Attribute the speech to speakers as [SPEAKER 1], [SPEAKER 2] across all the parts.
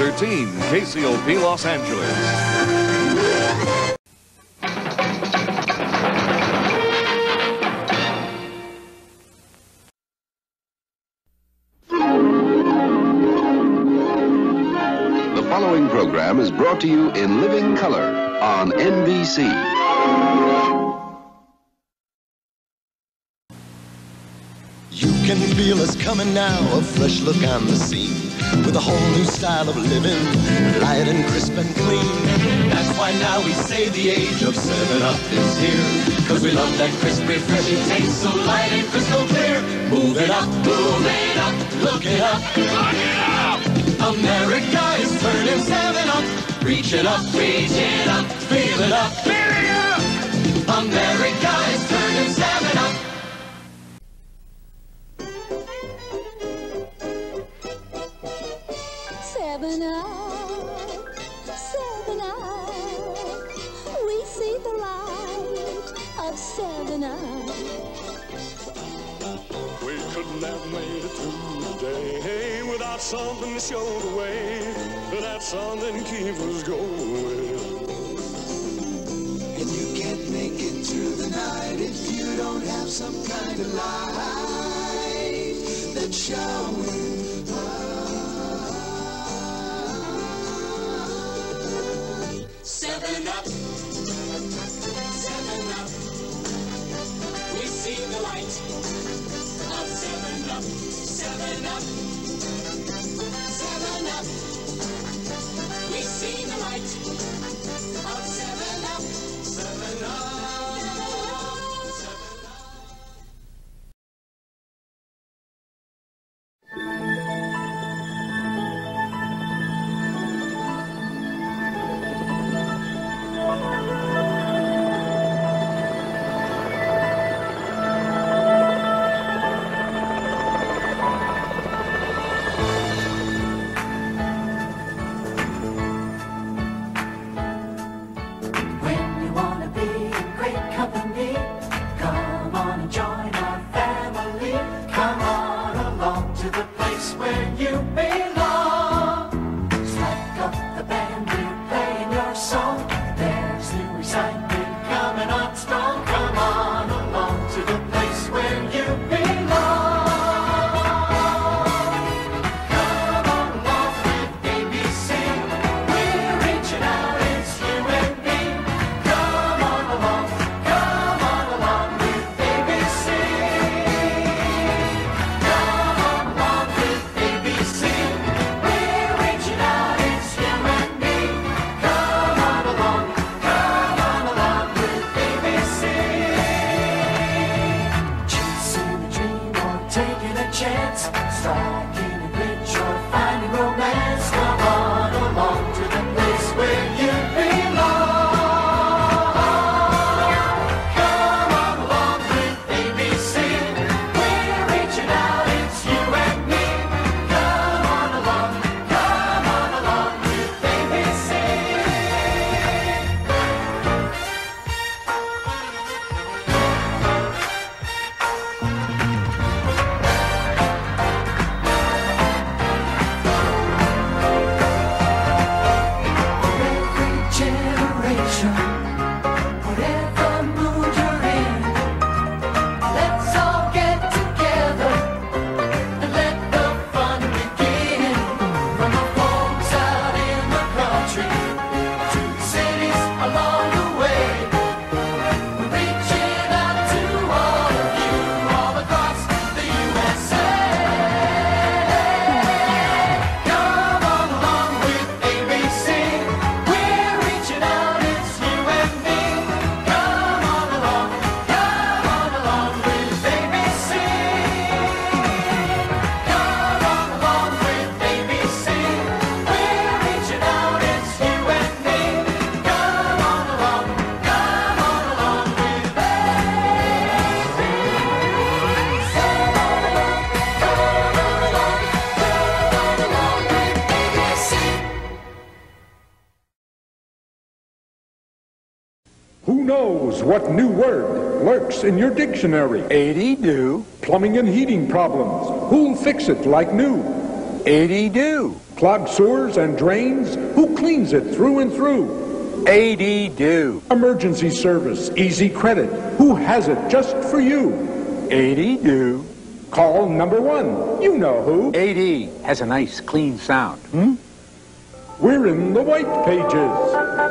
[SPEAKER 1] 13, KCOP Los Angeles.
[SPEAKER 2] The following program is brought to you in living color on NBC.
[SPEAKER 3] Can feel us coming now, a fresh look on the scene. With a whole new style of living, light and crisp and clean. That's why now we say the age of 7 Up is here. Cause we love that crisp, refreshing taste, so light and crystal clear. Move it up, move it up, look it up, it up. America is turning 7 Up. Reach it up, reach it up, feel it up, feel it up. America
[SPEAKER 4] Seven up, seven up. We see the light of seven up.
[SPEAKER 5] We couldn't have made it through the day without something to show the way. That something keep us going.
[SPEAKER 6] And you can't make it through the night if you don't have some kind of light that's showing.
[SPEAKER 7] Up. Seven up. Seven up. We see the light of seven up. Seven up.
[SPEAKER 8] What new word lurks in your dictionary? 80 do. Plumbing and heating problems. Who'll fix it like new? AD-Do. Clogged sewers and drains? Who cleans it through and through? AD-Do. Emergency service, easy credit. Who has it just for you? AD-Do. Call number one. You know who.
[SPEAKER 1] AD has a nice, clean sound. Hmm?
[SPEAKER 8] We're in the white pages.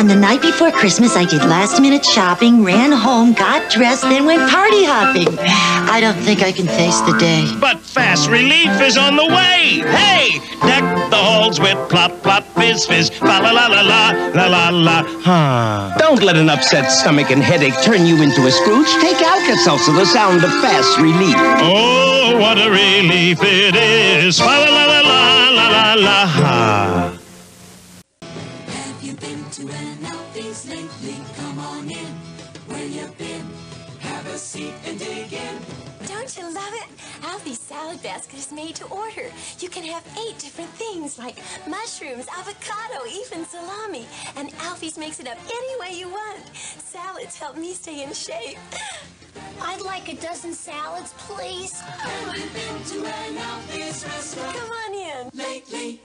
[SPEAKER 9] On the night before Christmas, I did last minute shopping, ran home, got dressed, then went party hopping. I don't think I can face the day.
[SPEAKER 10] But fast relief is on the way. Hey, deck the halls with plop, plop, fizz, fizz, fa la la la la, la la la. Huh.
[SPEAKER 11] Don't let an upset stomach and headache turn you into a Scrooge. Take Alka-Seltzer to the sound of fast relief.
[SPEAKER 10] Oh, what a relief it is. Fa la la la la la la la.
[SPEAKER 12] Basket is made to order. You can have eight different things like mushrooms, avocado, even salami. And Alfie's makes it up any way you want. Salads help me stay in shape.
[SPEAKER 13] I'd like a dozen salads, please.
[SPEAKER 14] Have you been to an Alfie's restaurant?
[SPEAKER 12] Come on in.
[SPEAKER 14] Lately.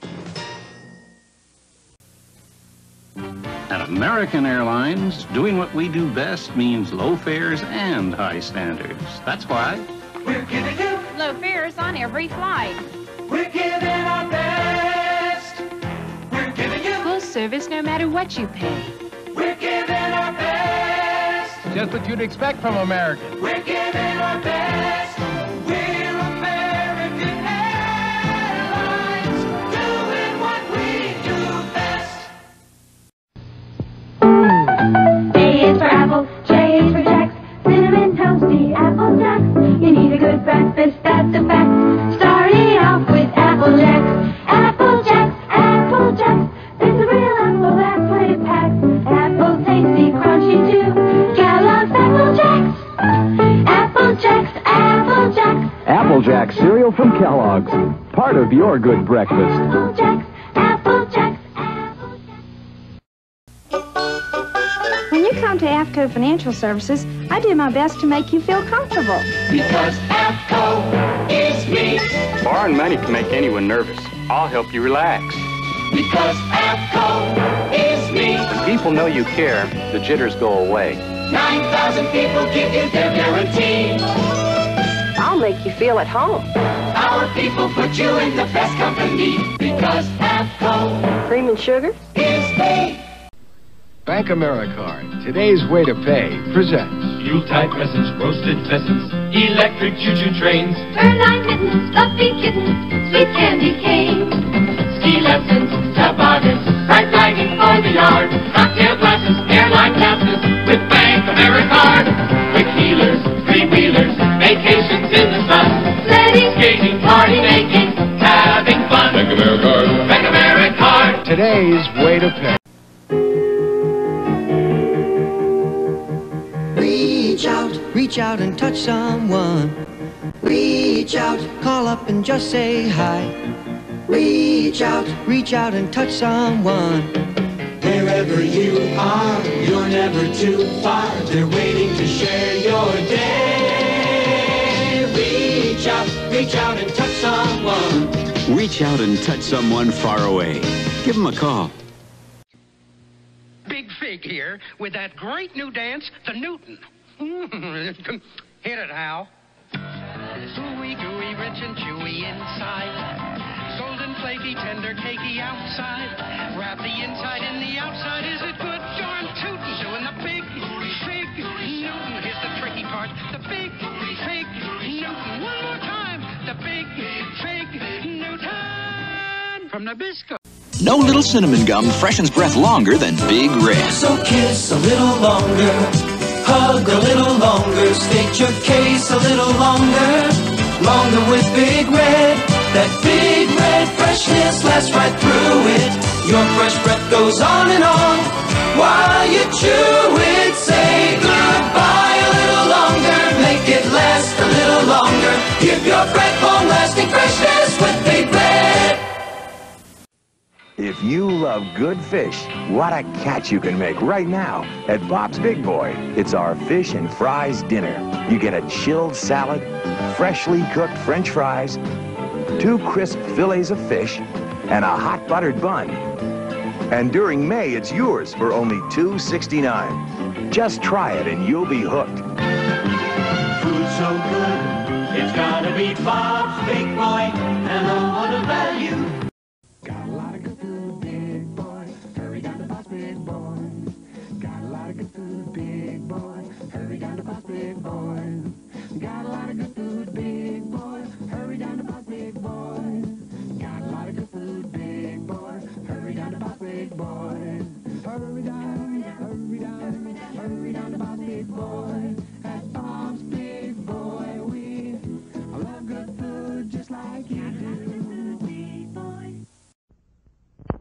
[SPEAKER 15] At American Airlines, doing what we do best means low fares and high standards. That's why
[SPEAKER 16] We're giving you
[SPEAKER 17] Low fares on every flight.
[SPEAKER 16] We're giving our best. We're giving you
[SPEAKER 17] Full service no matter what you pay.
[SPEAKER 16] We're giving our best.
[SPEAKER 1] Just what you'd expect from American.
[SPEAKER 16] We're giving our best. We're American Airlines. Doing what we do best.
[SPEAKER 18] A is for apple, J is for Jack's, cinnamon toasty apple jacks. You need a good breakfast, that's a fact. Starting off with apple jacks, apple jacks, apple jacks. It's a real apple, that's what it packs. Apple tasty, crunchy too. Kellogg's apple jacks, apple jacks, apple jacks,
[SPEAKER 19] Applejack cereal from Kellogg's. Part of your good breakfast.
[SPEAKER 18] apple
[SPEAKER 17] come to Avco Financial Services, I do my best to make you feel comfortable.
[SPEAKER 16] Because Avco is me.
[SPEAKER 1] Borrowing money can make anyone nervous. I'll help you relax.
[SPEAKER 16] Because Avco is me.
[SPEAKER 1] When people know you care, the jitters go away.
[SPEAKER 16] 9,000 people give you their guarantee.
[SPEAKER 17] I'll make you feel at home.
[SPEAKER 16] Our people put you in the best company. Because Avco
[SPEAKER 17] Cream and sugar?
[SPEAKER 16] is me.
[SPEAKER 19] Bank AmeriCard, today's way to pay, presents.
[SPEAKER 20] Yuletide presents, roasted pheasants, electric choo-choo trains,
[SPEAKER 18] Erline mittens, fluffy kittens, sweet candy canes.
[SPEAKER 20] ski lessons, toboggans, bright lighting for the yard, cocktail glasses, airline passes with Bank AmeriCard. Quick healers, three-wheelers, vacations in the sun,
[SPEAKER 18] Sledding,
[SPEAKER 20] skating, party making, having fun. Bank AmeriCard. Bank AmeriCard.
[SPEAKER 19] Today's way to pay.
[SPEAKER 21] Reach out and touch someone. Reach out, call up and just say hi. Reach out, reach out and touch someone.
[SPEAKER 7] Wherever you are, you're never too far. They're waiting to share your day. Reach out, reach out and touch someone.
[SPEAKER 22] Reach out and touch someone far away. Give them a call.
[SPEAKER 23] Big Fig here with that great new dance, the Newton. Mm, hit it, Hal. Ooey gooey, rich and chewy inside. Golden flaky, tender, cakey outside. Wrap the inside in the outside. Is it good? Darn tootin'. Doing the big, big Newton. Here's the tricky part. The big, big Newton. One more time. The big, big Newton. From Nabisco.
[SPEAKER 24] No little cinnamon gum freshens breath longer than Big Red.
[SPEAKER 7] So kiss a little longer, hug a little longer, state your case a little longer, longer with Big Red. That Big Red freshness lasts right through it. Your fresh breath goes on and on while you chew it. Say goodbye a little longer, make it last a little longer. Give your breath long-lasting freshness with Big Red.
[SPEAKER 1] If you love good fish, what a catch you can make right now at Bob's Big Boy. It's our fish and fries dinner. You get a chilled salad, freshly cooked french fries, two crisp fillets of fish, and a hot buttered bun. And during May, it's yours for only $2.69. Just try it and you'll be hooked.
[SPEAKER 25] Food so good, it's gotta be Bob's Big Boy, and oh, what a value.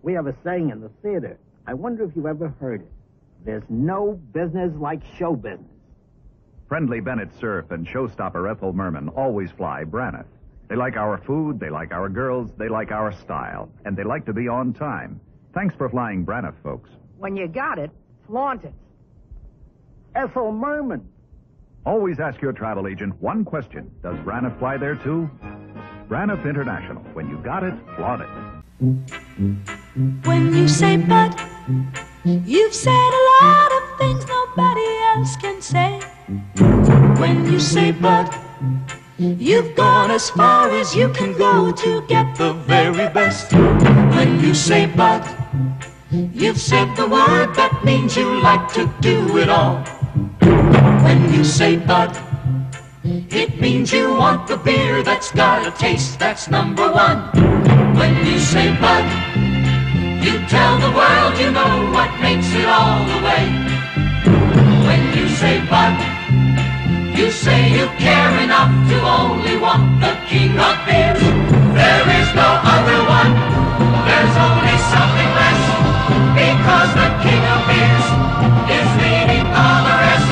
[SPEAKER 26] We
[SPEAKER 27] have a saying in the theater. I wonder if you ever heard it. There's no business like show business.
[SPEAKER 28] Friendly Bennett Cerf and showstopper Ethel Merman always fly Braniff. They like our food, they like our girls, they like our style, and they like to be on time. Thanks for flying Braniff, folks.
[SPEAKER 27] When you got it, flaunt it. Ethel Merman.
[SPEAKER 28] Always ask your travel agent one question. Does Braniff fly there too? Braniff International. When you got it, flaunt it.
[SPEAKER 7] When you say Bud, you've said a lot of things nobody else can say. When you say Bud, you've gone as far as you can go to get the very best. When you say Bud, you've said the word that means you like to do it all. When you say Bud, it means you want the beer that's got a taste that's number one. When you say Bud, you tell the world you know what makes it all the way. When you say Bud, you say you care enough to only want the king of beers. There is no other one, there's only something less, because the king of beers is leading all the rest.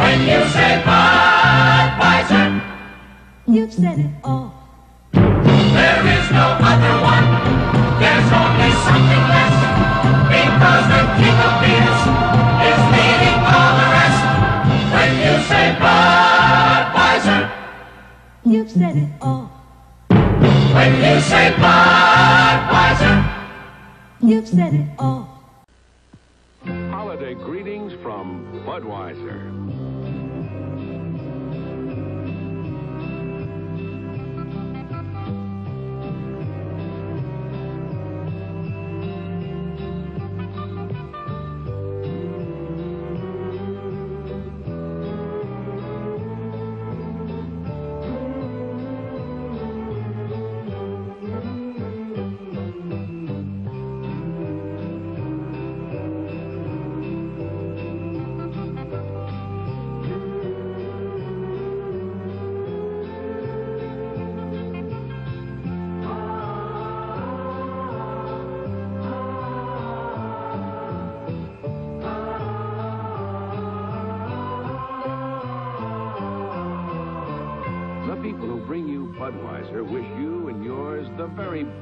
[SPEAKER 7] When you say Budweiser, you've said it all. You've said it all. When you say Budweiser, you've said it all.
[SPEAKER 29] Holiday greetings from Budweiser.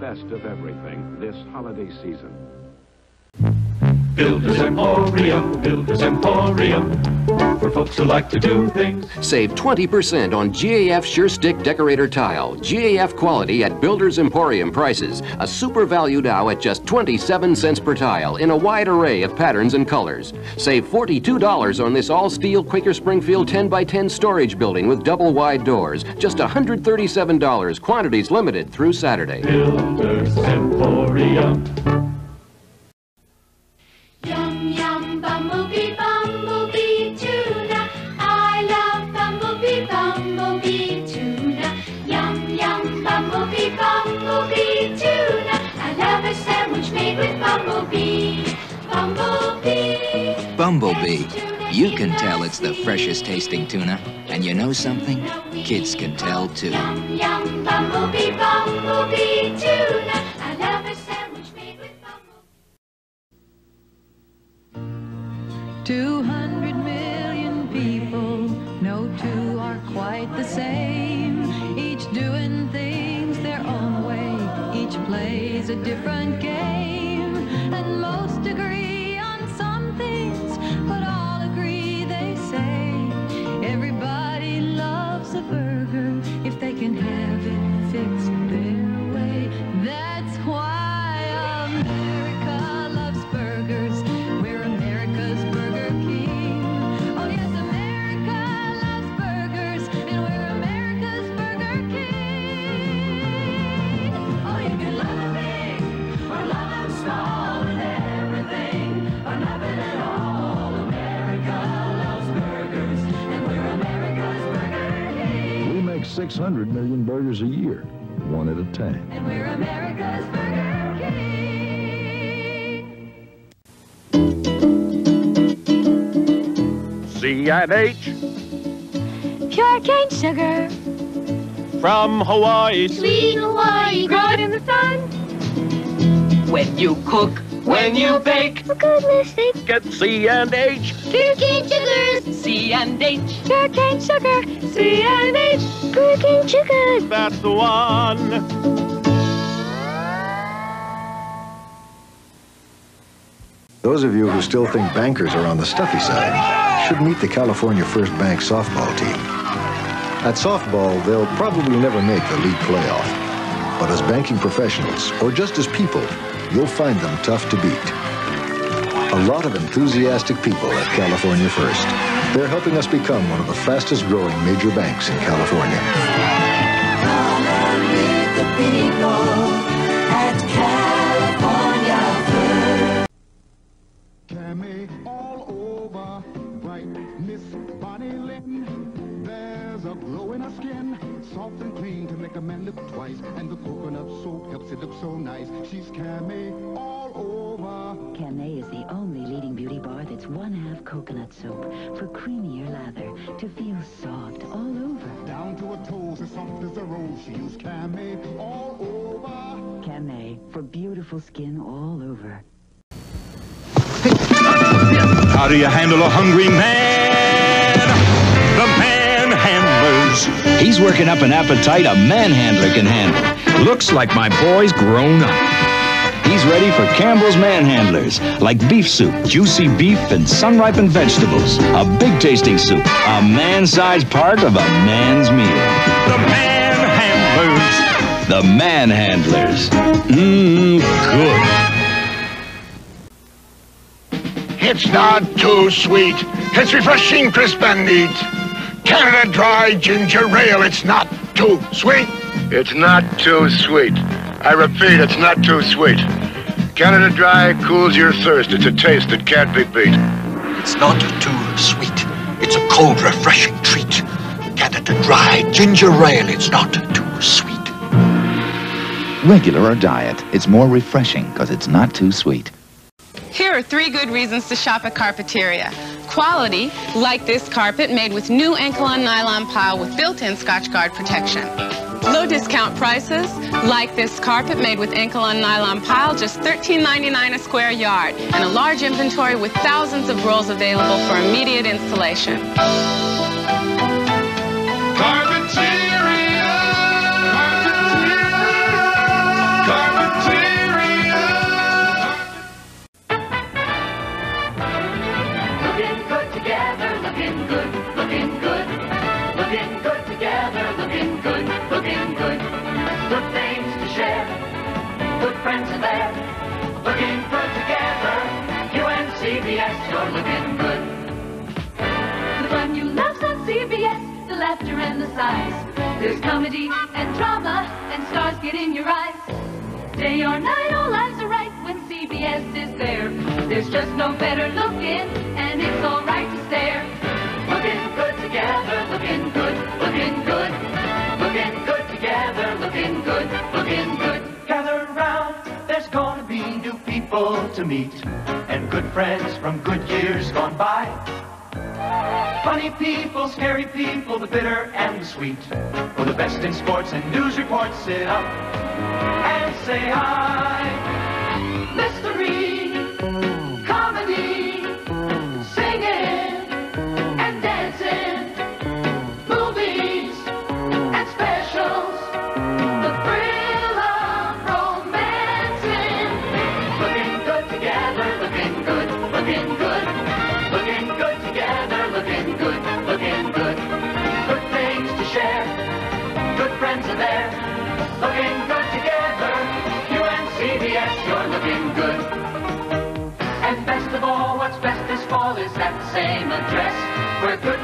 [SPEAKER 29] Best of everything this holiday season.
[SPEAKER 25] Builders Emporium, Builders Emporium, for folks who like to do things.
[SPEAKER 30] Save 20% on GAF Sure Stick Decorator Tile. GAF quality at Builder's Emporium prices. A super value now at just 27 cents per tile in a wide array of patterns and colors. Save $42 on this all-steel Quaker Springfield 10 by 10 storage building with double wide doors. Just $137. Quantities limited through Saturday.
[SPEAKER 25] Builders Emporium.
[SPEAKER 7] Bumblebee. Bumblebee. Bumblebee.
[SPEAKER 9] You can tell it's the freshest tasting tuna. And you know something? Kids can tell too.
[SPEAKER 7] Yum yum bumblebee bumblebee tuna. I love a sandwich made with
[SPEAKER 4] Two hundred million people, no two are quite the same. Each doing things their own way, each plays a different game that love.
[SPEAKER 31] 600 million burgers a year, one at a time.
[SPEAKER 4] And we're America's Burger King.
[SPEAKER 32] C and H
[SPEAKER 33] Pure cane sugar.
[SPEAKER 32] from Hawaii.
[SPEAKER 33] Sweet Hawaii. Grow it in the sun.
[SPEAKER 34] When you cook, when you bake,
[SPEAKER 33] For goodness sake.
[SPEAKER 32] Get C and H.
[SPEAKER 33] Pure cane sugars.
[SPEAKER 34] C and H.
[SPEAKER 33] Pure cane sugar. C and H. Pure cane sugar.
[SPEAKER 32] That's the one.
[SPEAKER 35] Those of you who still think bankers are on the stuffy side should meet the California First Bank softball team. At softball, they'll probably never make the league playoff. But as banking professionals, or just as people, you'll find them tough to beat. A lot of enthusiastic people at California First. They're helping us become one of the fastest growing major banks in California.
[SPEAKER 4] California
[SPEAKER 25] Camay all over, Miss Bonnie Lynn. There's a glow in her skin, soft and clean to make a man look twice. And the coconut soap helps it look so nice. She's Camay all over.
[SPEAKER 36] Camay is the only leading beauty bar that's one half coconut soap for creamier lather to feel soft all over.
[SPEAKER 25] Down to her toes, as soft as a rose. She used Camay all over.
[SPEAKER 36] Camay for beautiful skin all over.
[SPEAKER 32] How do you handle a hungry man? The manhandlers.
[SPEAKER 1] He's working up an appetite a manhandler can handle. Looks like my boy's grown up. He's ready for Campbell's Manhandlers, like beef soup, juicy beef, and sun-ripened vegetables. A big tasting soup, a man-sized part of a man's meal.
[SPEAKER 32] The manhandlers.
[SPEAKER 1] The Manhandlers. Mmm, good.
[SPEAKER 37] It's not too sweet. It's refreshing, crisp, and neat. Canada Dry Ginger Ale, it's not too sweet.
[SPEAKER 38] It's not too sweet. I repeat, it's not too sweet. Canada Dry cools your thirst. It's a taste that can't be beat.
[SPEAKER 39] It's not too sweet. It's a cold, refreshing treat. Canada Dry Ginger Ale. It's not too sweet.
[SPEAKER 40] Regular or diet, it's more refreshing because it's not too sweet.
[SPEAKER 41] Here are three good reasons to shop at Carpeteria. Quality, like this carpet made with new Enkalon nylon pile with built-in Scotch Guard protection. Low discount prices, like this carpet made with Enkalon nylon pile, just $13.99 a square yard, and a large inventory with thousands of rolls available for immediate installation.
[SPEAKER 4] Laughter and the sighs. There's comedy and drama, and stars get in your eyes. Day or night, all eyes are right when CBS is there. There's just no better looking, and it's alright to stare.
[SPEAKER 7] Looking good together, looking good, looking good. Looking good together, looking good, looking good.
[SPEAKER 34] Gather round, there's gonna be new people to meet, and good friends from good years gone by. Funny people, scary people, the bitter and the sweet. For the best in sports and news reports, sit up and say hi.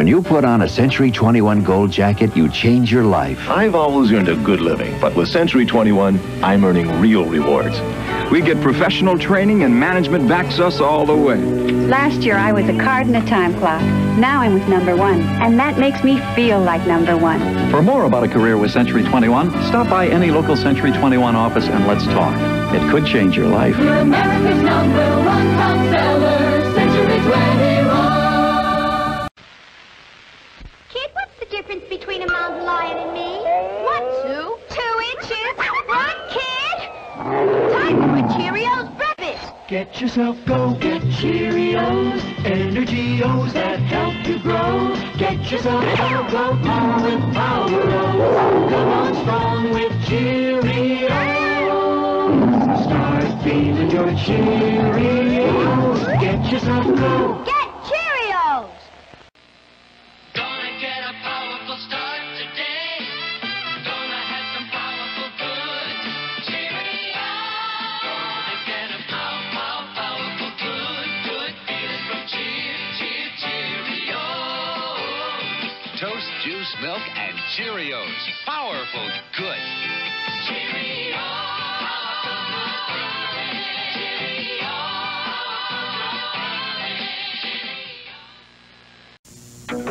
[SPEAKER 34] When
[SPEAKER 42] you put on a Century 21 Gold jacket, you change your life.
[SPEAKER 43] I've always earned a good living, but with Century 21, I'm earning real rewards.
[SPEAKER 44] We get professional training and management backs us all the way.
[SPEAKER 45] Last year I was a card and a time clock. Now I'm with number one, and that makes me feel like number one.
[SPEAKER 9] For more about a career with Century 21, stop by any local Century 21 office and let's talk. It could change your life.
[SPEAKER 4] America's number one top seller,
[SPEAKER 7] Get yourself go, get Cheerios, Energios that help you grow. Get yourself go, go, go with Power Come on strong with Cheerios. Start feeling your Cheerios. Get yourself go.
[SPEAKER 33] Get
[SPEAKER 46] milk, and Cheerios. Powerful good.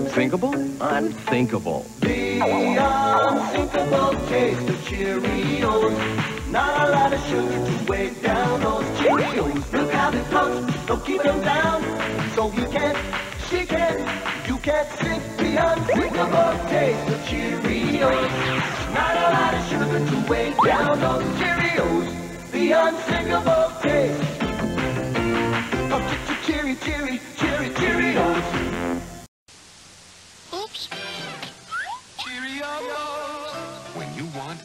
[SPEAKER 47] Thinkable? Unthinkable.
[SPEAKER 7] The unthinkable taste of Cheerios. Not a lot of sugar to weigh down those Cheerios. Look how they float, don't keep them down. So you can't, she can't, you can't sink the unthinkable taste of Cheerios. Not a lot of sugar to weigh down those Cheerios. The unthinkable taste of ch- ch- Cheery, Cheery, Cheery, Cheerios.
[SPEAKER 48] Oops.
[SPEAKER 7] Cheerios.
[SPEAKER 48] When you want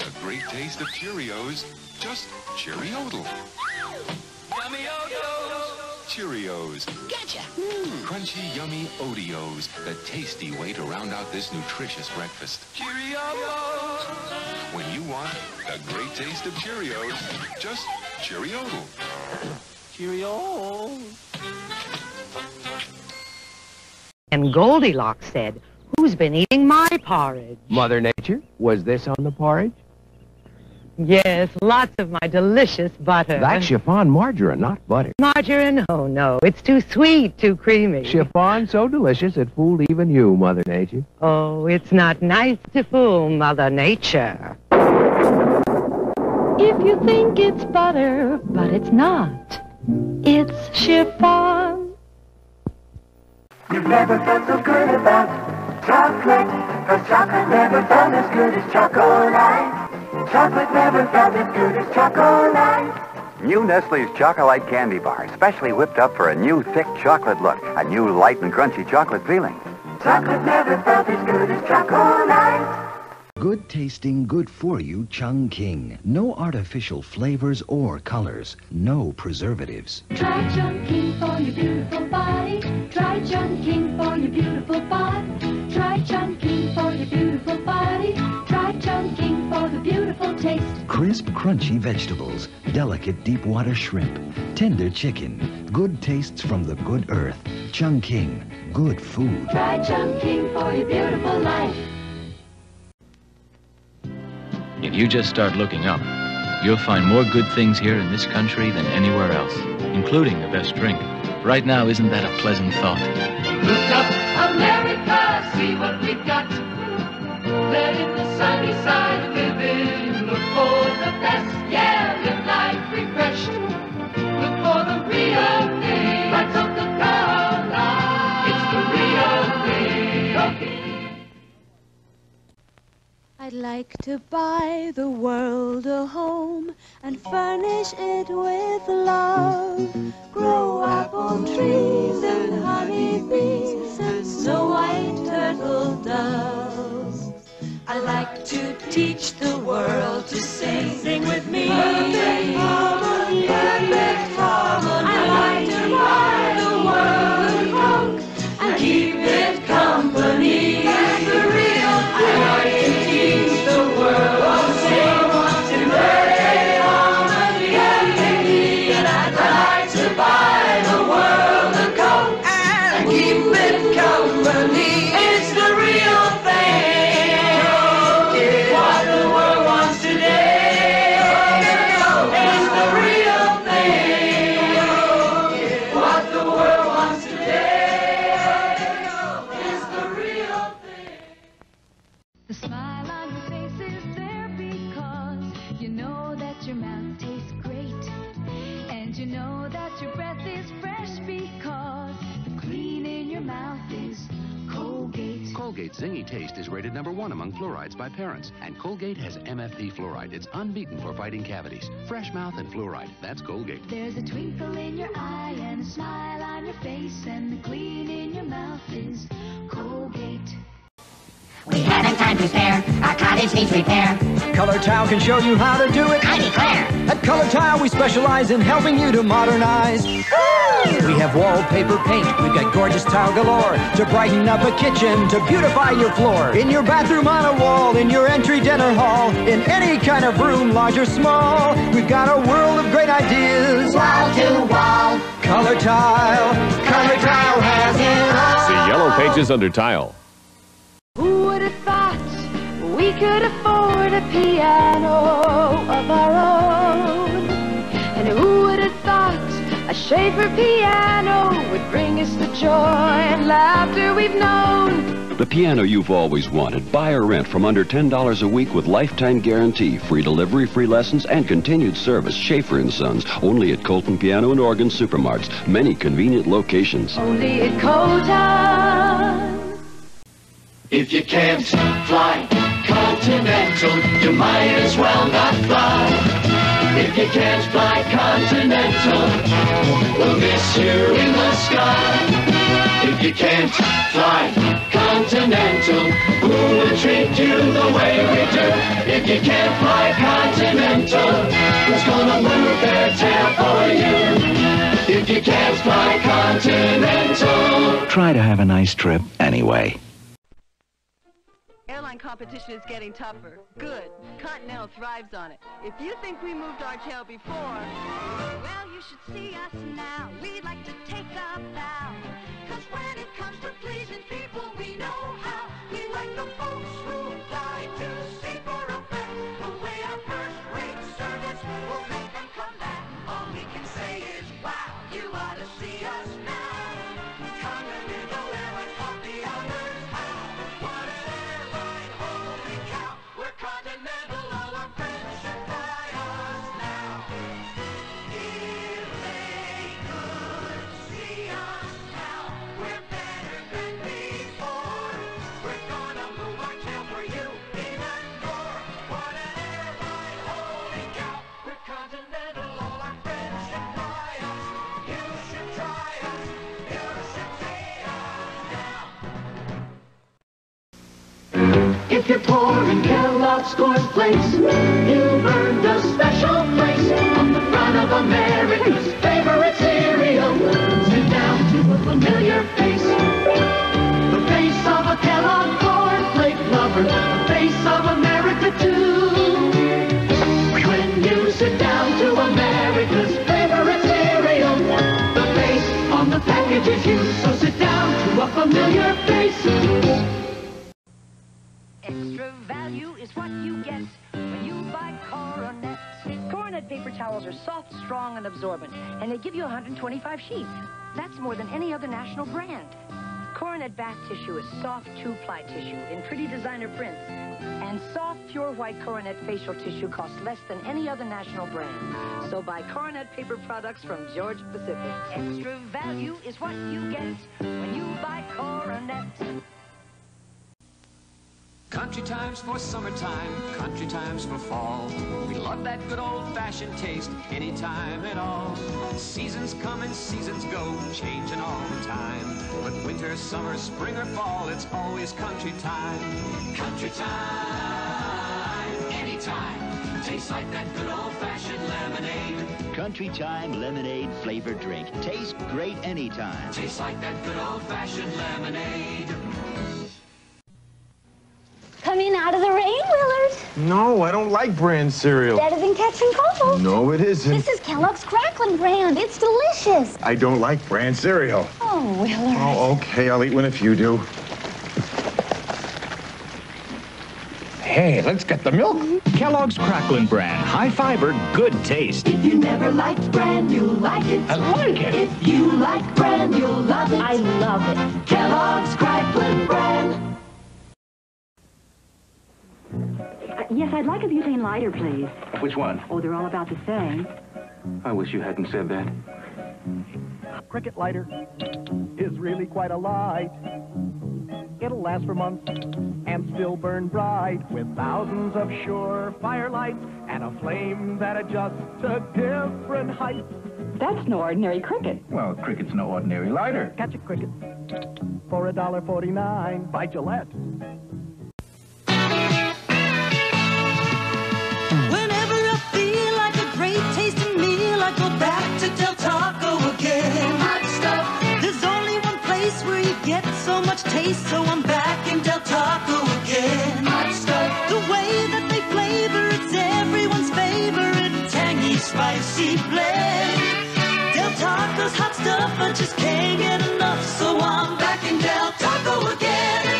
[SPEAKER 48] a great taste of Cheerios, just Cheeriodle.
[SPEAKER 7] Yummy Oreos.
[SPEAKER 48] Cheerios.
[SPEAKER 7] Gotcha. Hmm.
[SPEAKER 48] Crunchy, yummy Oreos. The tasty way to round out this nutritious breakfast.
[SPEAKER 7] Cheerios.
[SPEAKER 48] When you want a great taste of Cheerios, just Cheeriodle.
[SPEAKER 7] Cheerios.
[SPEAKER 49] And Goldilocks said, Who's been eating my porridge?
[SPEAKER 3] Mother Nature, was this on the porridge?
[SPEAKER 49] Yes, lots of my delicious butter.
[SPEAKER 3] That's chiffon margarine, not butter.
[SPEAKER 49] Margarine? Oh, no. It's too sweet, too creamy.
[SPEAKER 3] Chiffon so delicious it fooled even you, Mother Nature.
[SPEAKER 49] Oh, it's not nice to fool Mother Nature.
[SPEAKER 34] If you think it's butter, but it's not. It's chiffon.
[SPEAKER 7] You've never felt so good about chocolate. Cause chocolate never felt as good as chocolate. Chocolate never felt as good as chocolate.
[SPEAKER 50] New Nestle's Chocolate Candy Bar, specially whipped up for a new thick chocolate look, a new light and crunchy chocolate feeling.
[SPEAKER 7] Chocolate never felt as good as chocolate.
[SPEAKER 39] Good tasting, good for you Chun King. No artificial flavors or colors. No preservatives.
[SPEAKER 4] Try Chun King for your beautiful body. Try Chun King for your beautiful body. Try Chun King for your beautiful body. Try Chun King for the beautiful taste.
[SPEAKER 39] Crisp, crunchy vegetables. Delicate deep water shrimp. Tender chicken. Good tastes from the good earth. Chun King. Good food.
[SPEAKER 4] Try Chun King for your beautiful life.
[SPEAKER 51] If you just start looking up, you'll find more good things here in this country than anywhere else, including the best drink. Right now, isn't that a pleasant thought?
[SPEAKER 7] Look up, America, see what we've got. Let in the sunny side of Look for the best, yeah, live life refreshed. Look for the real thing. Like Coca-Cola. It's the real thing.
[SPEAKER 34] I'd like to buy the world a home and furnish it with love. Grow apple trees and honey bees and snow white turtle doves. I like to teach the world to sing. Sing with me. Perfect harmony. Perfect harmony. I like to buy the world a cook and keep it company.
[SPEAKER 52] Colgate.
[SPEAKER 53] Colgate Zingy Taste is rated number one among fluorides by parents. And Colgate has MFP fluoride. It's unbeaten for fighting cavities. Fresh mouth and fluoride. That's Colgate.
[SPEAKER 52] There's a twinkle in your eye and a smile on your face, and the clean in your mouth is Colgate.
[SPEAKER 54] We haven't time to spare. Our cottage needs repair.
[SPEAKER 11] Color Tile can show you how to do it.
[SPEAKER 54] I declare.
[SPEAKER 11] At Color Tile, we specialize in helping you to modernize. We have wallpaper paint. We've got gorgeous tile galore to brighten up a kitchen, to beautify your floor. In your bathroom, on a wall, in your entry dinner hall, in any kind of room, large or small. We've got a world of great ideas.
[SPEAKER 54] Wall to wall.
[SPEAKER 11] Color Tile. Color Tile has it all.
[SPEAKER 55] See Yellow Pages under tile.
[SPEAKER 52] Who would have thought we could afford a piano of our own? Schaefer piano would bring us the joy and laughter we've known?
[SPEAKER 30] The piano you've always wanted. Buy or rent from under $10 a week with lifetime guarantee, free delivery, free lessons, and continued service. Schaefer and Sons, only at Colton Piano and Organ Supermarts. Many convenient locations.
[SPEAKER 52] Only at Colton.
[SPEAKER 34] If you can't fly Continental, you might as well not fly. If you can't fly Continental, we'll miss you in the sky. If you can't fly Continental, who will treat you the way we do? If you can't fly Continental, who's gonna move their tail for you? If you can't fly Continental.
[SPEAKER 28] Try to have a nice trip anyway.
[SPEAKER 56] Competition is getting tougher. Good. Continental thrives on it. If you think we moved our tail before,
[SPEAKER 57] Well, you should see us now. We'd like to take a bow. Cause when it comes to pleasing people, we know how. We like the folks who fly to see If
[SPEAKER 34] you're poor in Kellogg's Corn Flakes, you've earned a special place on the front of America's favorite cereal. Sit down to a familiar face, the face of a Kellogg Corn Flake lover, the face of America too. When you sit down to America's favorite cereal, the face on the package is you. So sit down to a familiar face.
[SPEAKER 58] Extra value is what you get when you buy Coronet. Coronet paper towels are soft, strong, and absorbent, and they give you 125 sheets. That's more than any other national brand. Coronet bath tissue is soft two-ply tissue in pretty designer prints. And soft, pure white Coronet facial tissue costs less than any other national brand. So buy Coronet paper products from George Pacific. Extra value is what you get when you
[SPEAKER 7] Country times for summertime, country times for fall. We love that good old-fashioned taste anytime at all. Seasons come and seasons go, changing all the time. But winter, summer, spring, or fall, it's always country time. Country time, anytime. Tastes like that good old-fashioned lemonade.
[SPEAKER 39] Country Time Lemonade flavored drink. Tastes great anytime.
[SPEAKER 7] Tastes like that good old-fashioned lemonade.
[SPEAKER 59] No, I don't like brand cereal.
[SPEAKER 33] Better than catching cold.
[SPEAKER 59] No, it isn't.
[SPEAKER 33] This is Kellogg's Cracklin' Bran. It's delicious.
[SPEAKER 59] I don't like brand cereal.
[SPEAKER 33] Oh, Willard.
[SPEAKER 59] Oh, okay, I'll eat one if you do. Hey, let's get the milk.
[SPEAKER 28] Kellogg's Cracklin Bran. High fiber, good taste.
[SPEAKER 34] If you never liked bran, you'll like it.
[SPEAKER 59] I like it.
[SPEAKER 34] If you like bran, you'll love it. I
[SPEAKER 33] love it.
[SPEAKER 34] Kellogg's Cracklin' Bran.
[SPEAKER 60] Yes, I'd like a butane lighter, please.
[SPEAKER 28] Which one?
[SPEAKER 60] Oh, they're all about the same.
[SPEAKER 28] I wish you hadn't said that.
[SPEAKER 61] Cricket lighter is really quite a light. It'll last for months and still burn bright with thousands of sure firelights and a flame that adjusts to different heights.
[SPEAKER 60] That's no ordinary cricket.
[SPEAKER 28] Well, cricket's no ordinary lighter.
[SPEAKER 61] Catch a cricket for a dollar forty-nine by Gillette.
[SPEAKER 7] Great tasting meal, I go back to Del Taco again. Hot stuff. There's only one place where you get so much taste, so I'm back in Del Taco again. Hot stuff. The way that they flavor, it's everyone's favorite tangy, spicy blend. Del Taco's hot stuff, I just can't get enough, so I'm back in Del Taco again.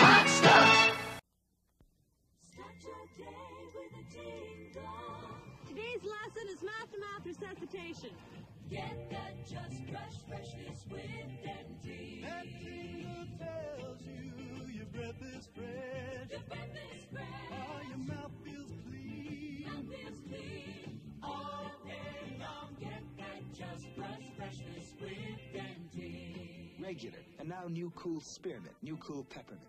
[SPEAKER 62] Dentyne. Dentyne tells you your breath is fresh. Your breath is fresh. Oh, your mouth feels clean. Mouth feels clean. All day long, get that just fresh freshness with Dentyne.
[SPEAKER 63] Regular, and now new cool spearmint, new cool peppermint.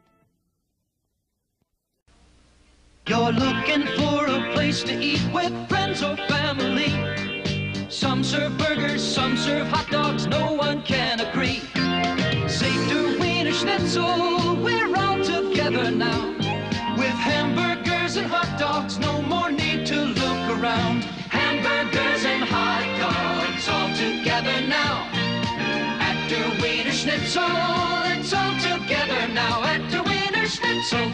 [SPEAKER 7] You're looking for a place to eat with friends or family. Some serve burgers, some serve hot dogs, no one can agree. Seder Wienerschnitzel, we're all together now. With hamburgers and hot dogs, no more need to look around. Hamburgers and hot dogs all together now. At der Wienerschnitzel, it's all together now. At der Wienerschnitzel.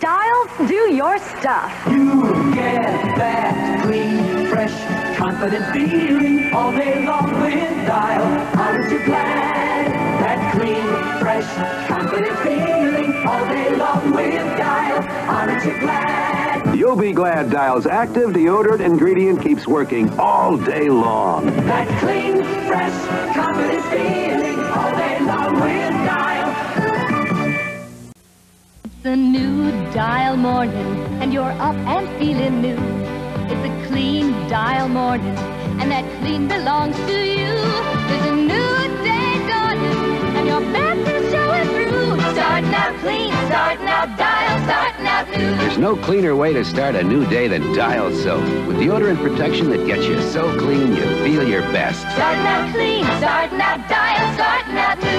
[SPEAKER 60] Dials, do your stuff.
[SPEAKER 7] You get that clean, fresh, confident feeling all day long with Dial. Aren't you glad? That clean, fresh, confident feeling all day long with Dial. Aren't you glad?
[SPEAKER 64] You'll be glad Dial's active deodorant ingredient keeps working all day long.
[SPEAKER 7] That clean, fresh, confident feeling all day long with
[SPEAKER 34] It's a new dial morning, and you're up and feeling new. It's a clean dial morning, and that clean belongs to you. There's a new day dawning, and your best is showing through. Starting out clean, starting out dial, starting out new.
[SPEAKER 65] There's no cleaner way to start a new day than Dial Soap. With deodorant protection that gets you so clean you feel your best.
[SPEAKER 34] Starting out clean, starting out dial, starting out new.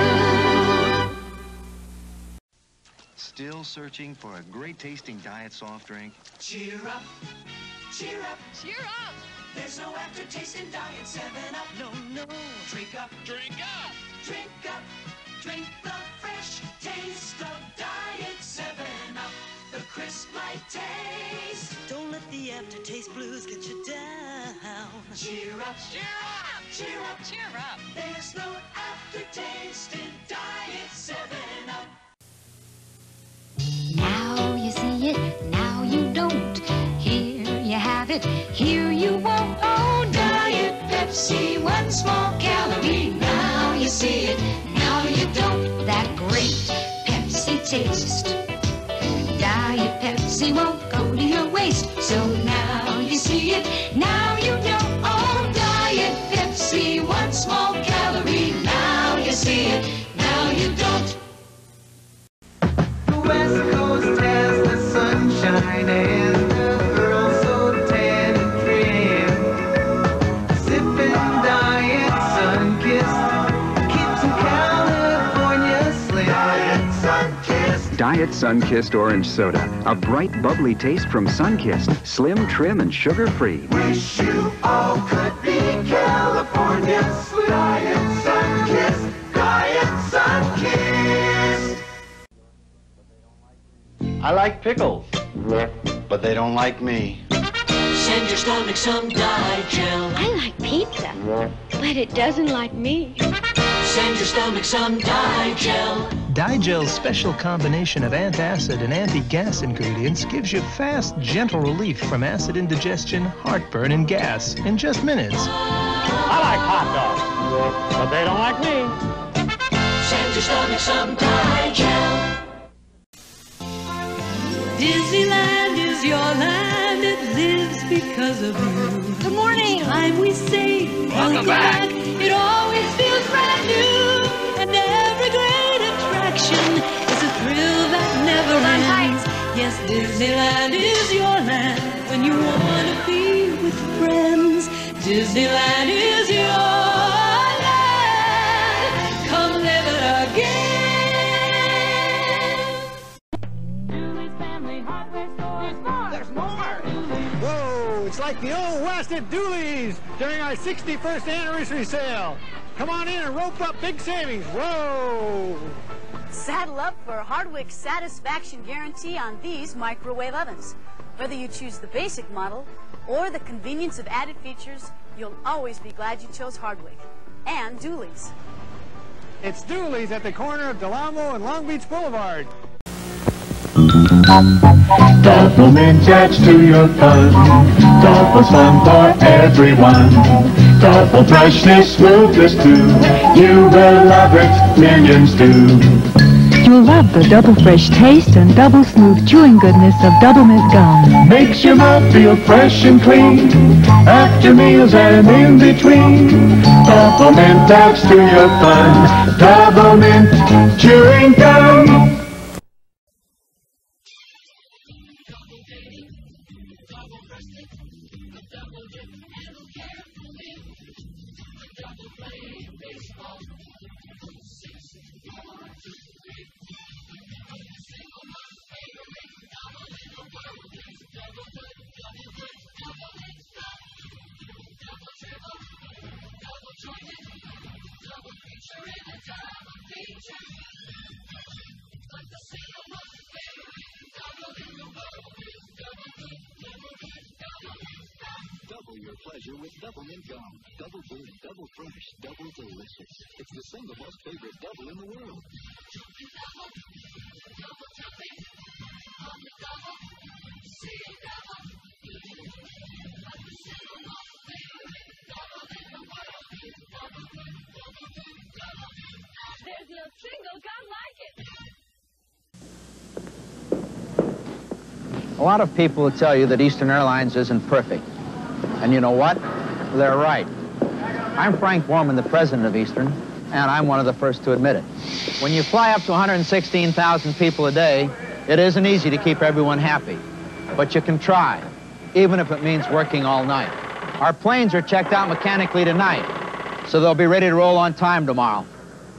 [SPEAKER 66] Still searching for a great tasting diet soft drink?
[SPEAKER 7] Cheer up, cheer up, cheer up. There's no aftertaste in Diet 7 Up. No, no. Drink up, drink up, drink up. Drink the fresh taste of Diet 7 Up. The crisp light taste. Don't let the aftertaste blues get you down. Cheer up, cheer up, cheer up, cheer up. There's no aftertaste in Diet 7 Up.
[SPEAKER 34] Now you see it, now you don't. Here you have it, here you won't. Oh, Diet Pepsi, one small calorie. Now you see it, now you don't. That great Pepsi taste. Diet Pepsi won't go to your waist. So now Diet
[SPEAKER 67] Sunkist Orange Soda. A bright, bubbly taste from Sunkist. Slim, trim, and sugar-free.
[SPEAKER 7] Wish you all could be California. Diet Sunkist. Diet Sunkist.
[SPEAKER 68] I like pickles, but they don't like me.
[SPEAKER 7] Send your stomach some Di-Gel.
[SPEAKER 33] I like pizza, but it doesn't like me.
[SPEAKER 7] Send your stomach some Di-Gel.
[SPEAKER 69] Di-Gel's special combination of antacid and anti-gas ingredients gives you fast, gentle relief from acid indigestion, heartburn, and gas in just minutes.
[SPEAKER 68] I like hot dogs, but they don't like me.
[SPEAKER 7] Send your stomach some Di-Gel.
[SPEAKER 4] Disneyland is your land, it lives because of you. Good morning. Each time we say, welcome, back. It always feels brand new. And every great attraction is a thrill that never ends. Yes, Disneyland is your land when you want to be with friends. Disneyland is your
[SPEAKER 70] like the old West at Dooley's during our 61st anniversary sale. Come on in and rope up big savings. Whoa!
[SPEAKER 71] Saddle up for Hardwick's satisfaction guarantee on these microwave ovens. Whether you choose the basic model or the convenience of added features, you'll always be glad you chose Hardwick. And Dooley's.
[SPEAKER 70] It's Dooley's at the corner of Del Amo and Long Beach Boulevard.
[SPEAKER 7] Doublemint adds to your fun. Double fun for everyone. Double freshness, smoothness too. You will love it, millions do.
[SPEAKER 72] You'll love the double fresh taste and double smooth chewing goodness of Doublemint Gum.
[SPEAKER 7] Makes your mouth feel fresh and clean. After meals and in between. Doublemint adds to your fun. Doublemint chewing gum.
[SPEAKER 73] Doublemint Gum. Double good, double fresh, double delicious. It's the single most favorite double in the world.
[SPEAKER 34] There's no single gum like it.
[SPEAKER 74] A lot of people will tell you that Eastern Airlines isn't perfect. And you know what? They're right. I'm Frank Borman, the president of Eastern, and I'm one of the first to admit it. When you fly up to 116,000 people a day, it isn't easy to keep everyone happy. But you can try, even if it means working all night. Our planes are checked out mechanically tonight, so they'll be ready to roll on time tomorrow.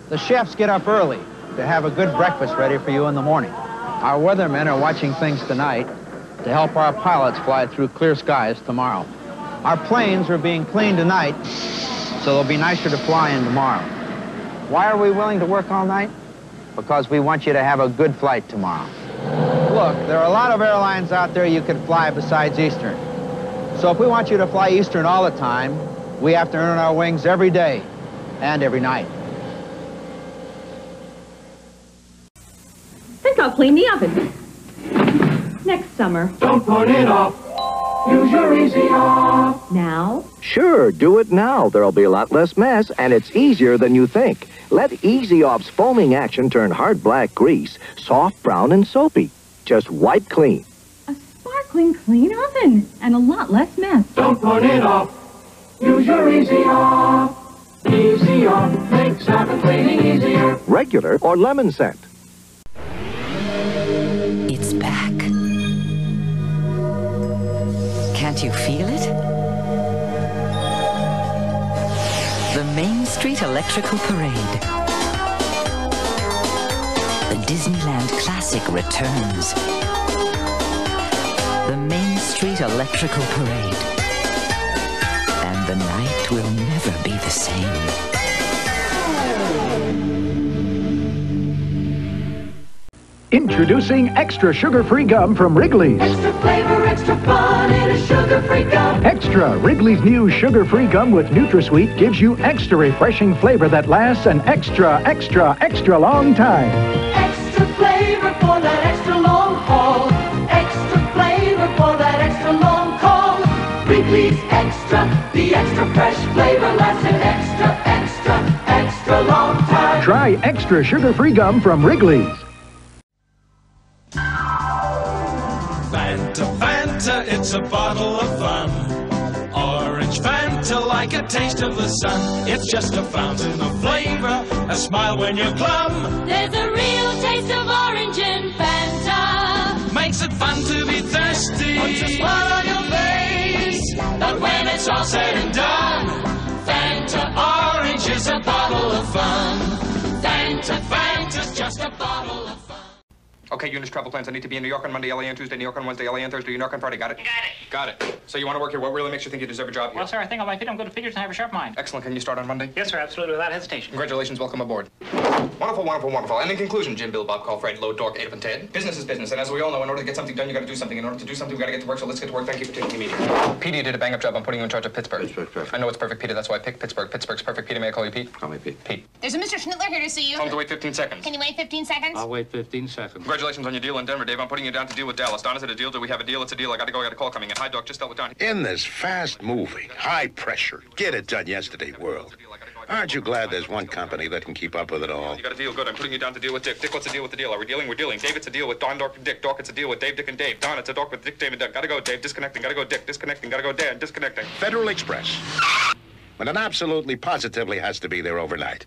[SPEAKER 74] The chefs get up early to have a good breakfast ready for you in the morning. Our weathermen are watching things tonight to help our pilots fly through clear skies tomorrow. Our planes are being cleaned tonight, so they'll be nicer to fly in tomorrow. Why are we willing to work all night? Because we want you to have a good flight tomorrow. Look, there are a lot of airlines out there you can fly besides Eastern. So if we want you to fly Eastern all the time, we have to earn our wings every day and every night.
[SPEAKER 75] think I'll clean the oven. Next summer.
[SPEAKER 7] Don't put it off. Use your easy off.
[SPEAKER 75] Now?
[SPEAKER 76] Sure, do it now. There'll be a lot less mess, and it's easier than you think. Let Easy Off's foaming action turn hard black grease, soft brown and soapy. Just wipe clean.
[SPEAKER 75] A sparkling clean oven. And a lot less mess.
[SPEAKER 7] Don't put it off. Use your easy off. Easy off makes oven cleaning easier.
[SPEAKER 76] Regular or lemon scent.
[SPEAKER 36] Can't you feel it? The Main Street Electrical Parade. The Disneyland Classic returns. The Main Street Electrical Parade. And the night will never be the same.
[SPEAKER 77] Introducing extra sugar-free gum from Wrigley's.
[SPEAKER 34] Extra flavor, extra fun in a sugar-free gum.
[SPEAKER 77] Extra Wrigley's new sugar-free gum with NutraSweet gives you extra refreshing flavor that lasts an extra, extra, extra long time.
[SPEAKER 34] Extra flavor for that extra long haul. Extra flavor for that extra long call. Wrigley's Extra, the extra fresh flavor lasts an extra, extra, extra long time.
[SPEAKER 77] Try extra sugar-free gum from Wrigley's.
[SPEAKER 7] A bottle of fun. Orange Fanta, like a taste of the sun. It's just a fountain of flavor, a smile when you're glum.
[SPEAKER 78] There's a real taste of orange in Fanta.
[SPEAKER 7] Makes it fun to be thirsty.
[SPEAKER 78] Puts a smile on your face.
[SPEAKER 7] But when it's all said and done, Fanta Orange is a bottle of fun. Fanta, Fanta's just a bottle of fun.
[SPEAKER 79] Okay, Eunice, travel plans. I need to be in New York on Monday, LA on Tuesday, New York on Wednesday, LA on Thursday, New York on Friday. Got it? Got it. Got it. So you want to work here. What really makes you think you deserve a job here?
[SPEAKER 80] Well, sir, I think on my feet I'm good at figures and have a sharp mind.
[SPEAKER 79] Excellent. Can you start on Monday?
[SPEAKER 80] Yes, sir, absolutely, without hesitation.
[SPEAKER 79] Congratulations. Welcome aboard. Wonderful, wonderful, wonderful. And in conclusion, Jim, Bill, Bob, Call, Fred, Load, Dork, Ape, and Ted. Business is business. And as we all know, in order to get something done, you got to do something. In order to do something, we got to get to work. So let's get to work. Thank you for tuning in. Petey, you did a bang-up job. I'm putting you in charge of Pittsburgh. Pittsburgh, perfect. I know it's perfect, Peter. That's why I picked Pittsburgh. Pittsburgh's perfect. Peter, may I call you Pete? Call me Pete. Pete.
[SPEAKER 81] There's a Mr. Schnittler here to see you.
[SPEAKER 79] Tell him to wait 15 seconds.
[SPEAKER 81] Can you wait 15 seconds?
[SPEAKER 79] I'll wait 15 seconds. Congratulations on your deal in Denver, Dave. I'm putting you down to deal with Dallas. Don, is it a deal? Do we have a deal? It's a deal. I got to go. I got a call coming in. Hi, Doc. Just dealt with Don.
[SPEAKER 82] In this fast-moving, high-pressure, get-it-done-yesterday world, aren't you glad there's one company that can keep up with it all?
[SPEAKER 79] You got a deal. Good. I'm putting you down to deal with Dick. Dick, what's the deal with the deal? Are we dealing? We're dealing. Dave, it's a deal with Don, Dork, and Dick. Dork, it's a deal with Dave, Dick, and Dave. Don, it's a Dork with Dick, Dave, and Dick. Gotta go, Dave. Disconnecting. Gotta go, Dick. Disconnecting. Gotta go, Dan. Disconnecting.
[SPEAKER 82] Federal Express. When it absolutely positively has to be there overnight.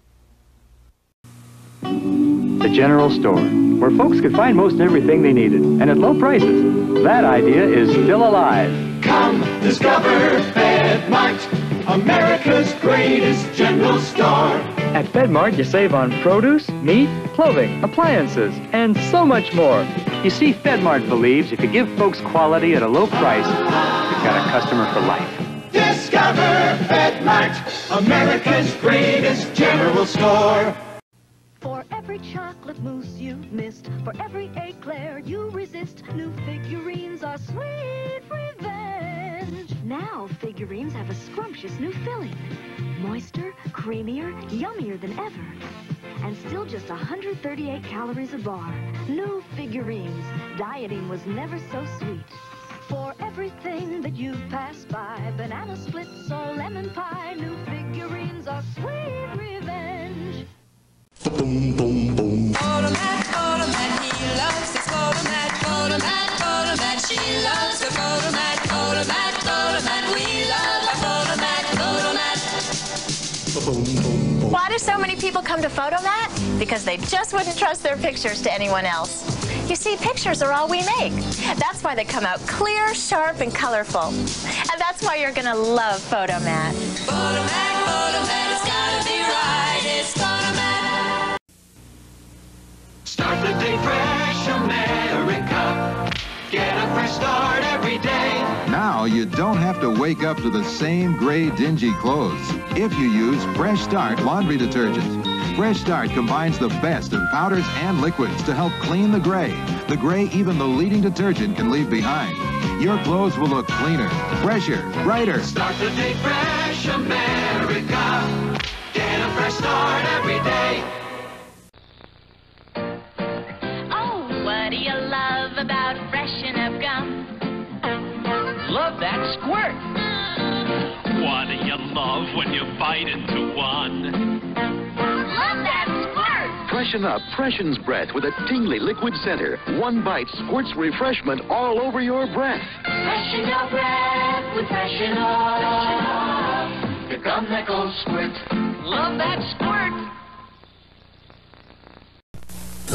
[SPEAKER 83] The general store, where folks could find most everything they needed, and at low prices. That idea is still alive.
[SPEAKER 7] Come discover FedMart, America's greatest general store.
[SPEAKER 83] At FedMart, you save on produce, meat, clothing, appliances, and so much more. You see, FedMart believes if you give folks quality at a low price, you've got a customer for life.
[SPEAKER 7] Discover FedMart, America's greatest general store.
[SPEAKER 58] For every chocolate mousse you've missed, for every eclair you resist, new figurines are sweet revenge. Now figurines have a scrumptious new filling. Moister, creamier, yummier than ever. And still just 138 calories a bar. New figurines. Dieting was never so sweet. For everything that you've passed by, banana splits or lemon pie, new figurines are sweet revenge.
[SPEAKER 7] Boom, boom, boom.
[SPEAKER 78] He loves his she loves her we love our Fotomat, Fotomat.
[SPEAKER 82] Why do so many people come to Fotomat? Because they just wouldn't trust their pictures to anyone else. You see, pictures are all we make. That's why they come out clear, sharp, and colorful. And that's why you're gonna love Fotomat.
[SPEAKER 78] Fotomat, Fotomat, it's gotta be right.
[SPEAKER 7] Start the day fresh, America. Get a fresh start every day.
[SPEAKER 84] Now you don't have to wake up to the same gray, dingy clothes if you use Fresh Start laundry detergent. Fresh Start combines the best of powders and liquids to help clean the gray. The gray even the leading detergent can leave behind. Your clothes will look cleaner, fresher, brighter.
[SPEAKER 7] Start the day fresh, America. Get a fresh start every day.
[SPEAKER 82] About freshen up gum?
[SPEAKER 85] Love that squirt.
[SPEAKER 86] What do you love when you bite into one?
[SPEAKER 82] Love that squirt!
[SPEAKER 84] Freshen up freshens breath with a tingly liquid center. One bite squirts refreshment all over your breath.
[SPEAKER 78] Freshen your breath with Freshen Up.
[SPEAKER 7] Here come that gold squirt.
[SPEAKER 85] Love that squirt.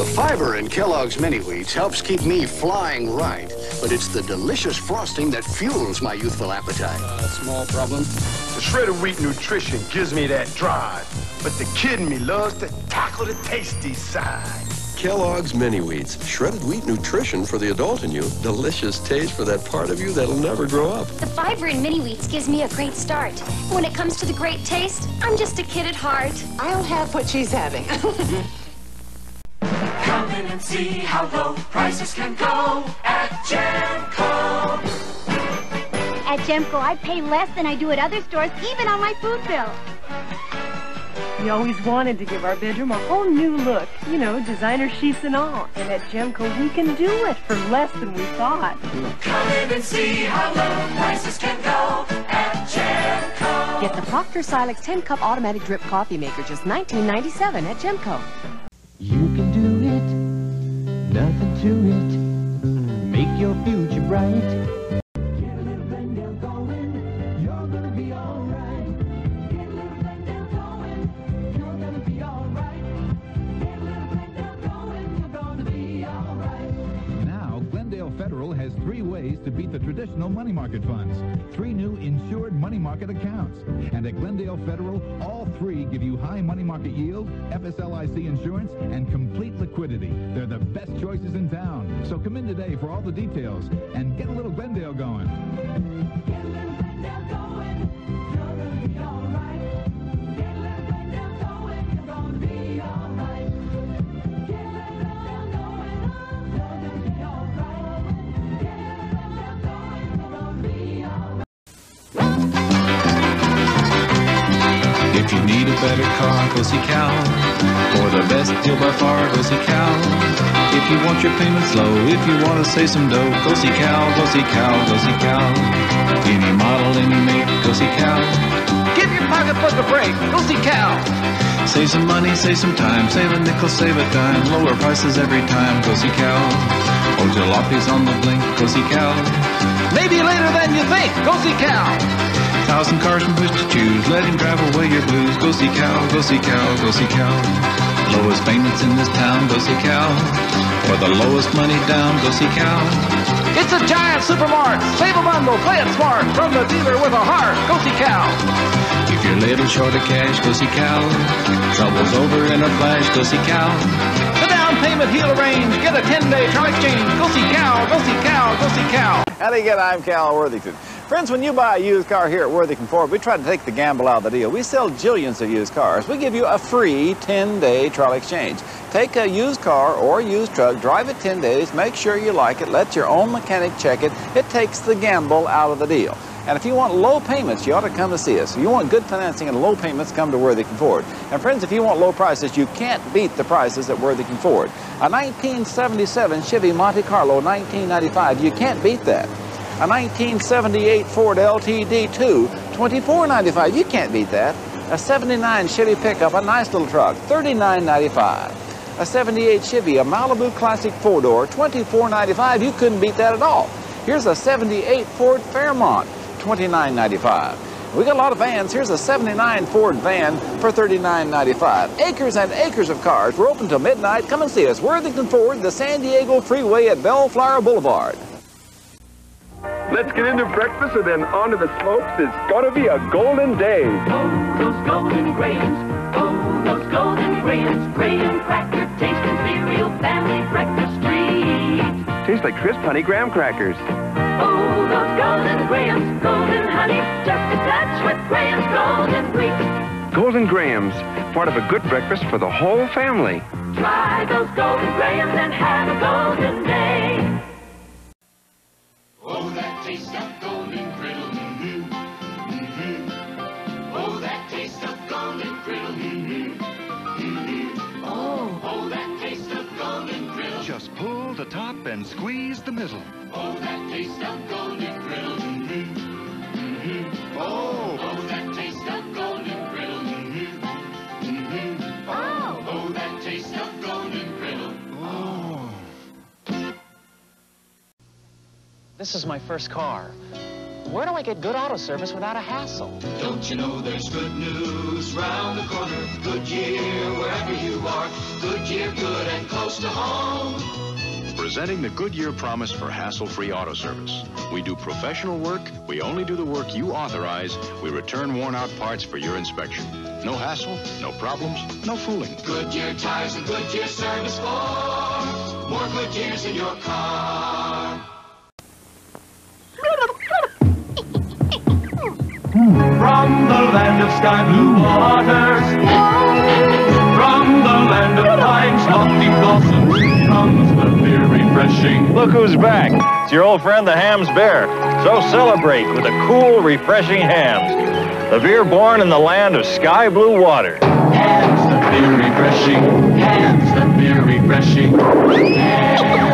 [SPEAKER 87] The fiber in Kellogg's Mini Wheats helps keep me flying right, but it's the delicious frosting that fuels my youthful appetite.
[SPEAKER 88] Uh, small problem. The shredded wheat nutrition gives me that drive, but the kid in me loves to tackle the tasty side.
[SPEAKER 89] Kellogg's Mini Wheats. Shredded wheat nutrition for the adult in you. Delicious taste for that part of you that'll never grow up.
[SPEAKER 90] The fiber in mini wheats gives me a great start. When it comes to the great taste, I'm just a kid at heart.
[SPEAKER 91] I'll have what she's having.
[SPEAKER 7] Come in and see how low prices can go at Gemco.
[SPEAKER 92] At Gemco, I pay less than I do at other stores, even on my food bill.
[SPEAKER 93] We always wanted to give our bedroom a whole new look. You know, designer sheets and all. And at Gemco, we can do it for less than we thought.
[SPEAKER 7] Come in and see how low prices can go at Gemco.
[SPEAKER 91] Get the Proctor Silex 10-cup automatic drip coffee maker, just $19.97 at Gemco.
[SPEAKER 94] You can do it, nothing to it. Make your future
[SPEAKER 4] right.
[SPEAKER 84] Federal has three ways to beat the traditional money market funds. Three new insured money market accounts. And at Glendale Federal, all three give you high money market yield, FSLIC insurance, and complete liquidity. They're the best choices in town. So come in today for all the details and get a little Glendale going.
[SPEAKER 95] If you need a better car, go see Cal. For the best deal by far, go see Cal. If you want your payments low, if you want to save some dough, go see Cal, go see Cal, go see Cal. Any model, any make, go see Cal.
[SPEAKER 96] Give your pocketbook a break. Go see Cal.
[SPEAKER 95] Save some money, save some time, save a nickel, save a dime. Lower prices every time, go see Cal. Oh, jalopies on the blink, go see Cal.
[SPEAKER 96] Maybe later than you think. Go see Cal.
[SPEAKER 95] Thousand cars from which to choose, let him drive away your blues. Go see Cal, go see Cal, go see Cal. Lowest payments in this town, go see Cal. For the lowest money down, go see Cal.
[SPEAKER 96] It's a giant supermart. Save a bundle. Play it smart. From the dealer with a heart. Go see Cal.
[SPEAKER 95] If you're a little short of cash, go see Cal. Trouble's over in a flash, go see Cal.
[SPEAKER 96] The down payment he'll arrange. Get a 10-day truck exchange. Go see Cal. Go see Cal. Go see Cal.
[SPEAKER 97] Howdy again, I'm Cal Worthington. Friends, when you buy a used car here at Worthington Ford, we try to take the gamble out of the deal. We sell jillions of used cars. We give you a free 10-day trial exchange. Take a used car or a used truck, drive it 10 days, make sure you like it, let your own mechanic check it. It takes the gamble out of the deal. And if you want low payments, you ought to come to see us. If you want good financing and low payments, come to Worthington Ford. And friends, if you want low prices, you can't beat the prices at Worthington Ford. A 1977 Chevy Monte Carlo 1995, you can't beat that. A 1978 Ford LTD2, $24.95. You can't beat that. A 79 Chevy pickup, a nice little truck, $39.95. A 78 Chevy, a Malibu Classic four-door, $24.95. You couldn't beat that at all. Here's a 78 Ford Fairmont, $29.95. We got a lot of vans. Here's a 79 Ford van for $39.95. Acres and acres of cars. We're open till midnight. Come and see us. Worthington Ford, the San Diego Freeway at Bellflower Boulevard.
[SPEAKER 98] Let's get into breakfast and then on to the slopes. It's gonna be a golden day.
[SPEAKER 34] Oh, those golden grahams, oh, those golden grahams, graham cracker tasting cereal family breakfast treat.
[SPEAKER 98] Tastes like crisp honey graham crackers.
[SPEAKER 34] Oh, those golden grahams, golden honey, just a touch with Graham's golden wheat.
[SPEAKER 98] Golden Grahams, part of a good breakfast for the whole family.
[SPEAKER 34] Try those golden grahams and have a golden day.
[SPEAKER 7] Oh, that taste of golden griddle. Mm-hmm. Mm-hmm. Oh, that taste of golden griddle. Mm-hmm. Mm-hmm. Oh, oh, that taste of golden griddle.
[SPEAKER 99] Just pull the top and squeeze the middle.
[SPEAKER 7] Oh, that taste of golden griddle. Mm-hmm. Mm-hmm. Oh, oh, that taste
[SPEAKER 100] This is my first car. Where do I get good auto service without a hassle?
[SPEAKER 7] Don't you know there's good news round the corner? Goodyear, wherever you are. Goodyear, good and close to home.
[SPEAKER 101] Presenting the Goodyear promise for hassle-free auto service. We do professional work. We only do the work you authorize. We return worn-out parts for your inspection. No hassle, no problems, no fooling.
[SPEAKER 7] Goodyear tires and Goodyear service for more Goodyears in your car.
[SPEAKER 4] From the land of sky blue waters, from the land of pine's lofty blossoms, comes the beer refreshing.
[SPEAKER 102] Look who's back. It's your old friend, the Hamm's Bear. So celebrate with a cool, refreshing Hamm's. The beer born in the land of sky blue water.
[SPEAKER 4] Hamm's the beer refreshing, Hamm's the beer refreshing,
[SPEAKER 103] Hamm's.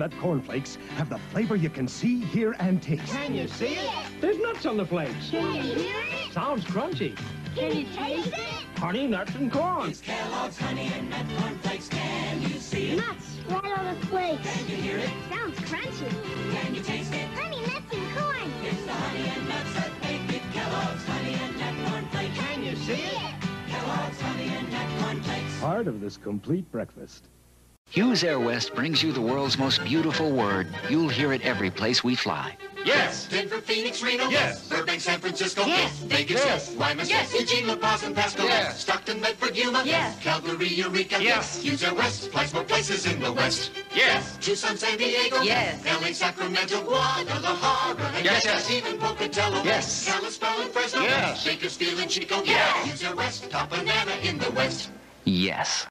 [SPEAKER 103] Nut Cornflakes have the flavor you can see, hear, and taste.
[SPEAKER 34] Can you see it?
[SPEAKER 103] There's nuts on the flakes.
[SPEAKER 33] Can you hear it?
[SPEAKER 103] Sounds crunchy.
[SPEAKER 33] Can you taste it?
[SPEAKER 103] Honey, nuts, and corn.
[SPEAKER 34] It's Kellogg's Honey and Nut Cornflakes. Can you see it?
[SPEAKER 33] Nuts, right on the flakes.
[SPEAKER 34] Can you hear it?
[SPEAKER 33] Sounds crunchy.
[SPEAKER 34] Can you taste it?
[SPEAKER 33] Honey, nuts, and corn.
[SPEAKER 34] It's the honey and nuts that make it Kellogg's Honey and Nut Cornflakes. Can you see it? Kellogg's Honey and Nut Cornflakes.
[SPEAKER 103] Part of this complete breakfast.
[SPEAKER 9] Hughes Air West brings you the world's most beautiful word. You'll hear it every place we fly.
[SPEAKER 7] Yes. Denver, Phoenix, Reno.
[SPEAKER 103] Yes.
[SPEAKER 7] Burbank, San Francisco.
[SPEAKER 33] Yes.
[SPEAKER 7] Vegas.
[SPEAKER 103] Yes.
[SPEAKER 7] Lima.
[SPEAKER 33] Yes.
[SPEAKER 7] Eugene, La Paz, and Pasco.
[SPEAKER 103] Yes.
[SPEAKER 7] Stockton, Medford, Yuma.
[SPEAKER 33] Yes.
[SPEAKER 7] Calgary, Eureka.
[SPEAKER 103] Yes.
[SPEAKER 7] Hughes Air West. Flies more places in the West.
[SPEAKER 103] Yes.
[SPEAKER 7] Tucson, San Diego.
[SPEAKER 33] Yes.
[SPEAKER 7] LA, Sacramento, Guadalajara. And
[SPEAKER 103] Yes.
[SPEAKER 7] yes, even Pocatello.
[SPEAKER 103] Yes.
[SPEAKER 7] Kalispell and Fresno.
[SPEAKER 103] Yes.
[SPEAKER 7] Bakersfield and Chico.
[SPEAKER 33] Yes.
[SPEAKER 7] Hughes Air West. Top banana in the West.
[SPEAKER 9] Yes.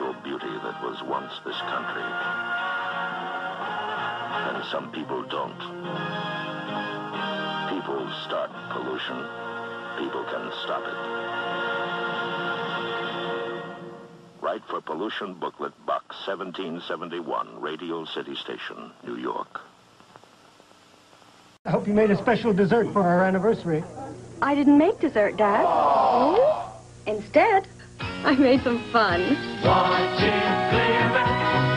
[SPEAKER 104] Natural beauty that was once this country. And some people don't. People start pollution. People can stop it. Write for Pollution Booklet, Box 1771, Radio City Station, New York.
[SPEAKER 103] I hope you made a special dessert for our anniversary.
[SPEAKER 105] I didn't make dessert, Dad. Oh! Instead, I made some fun.
[SPEAKER 34] Watch it flavor,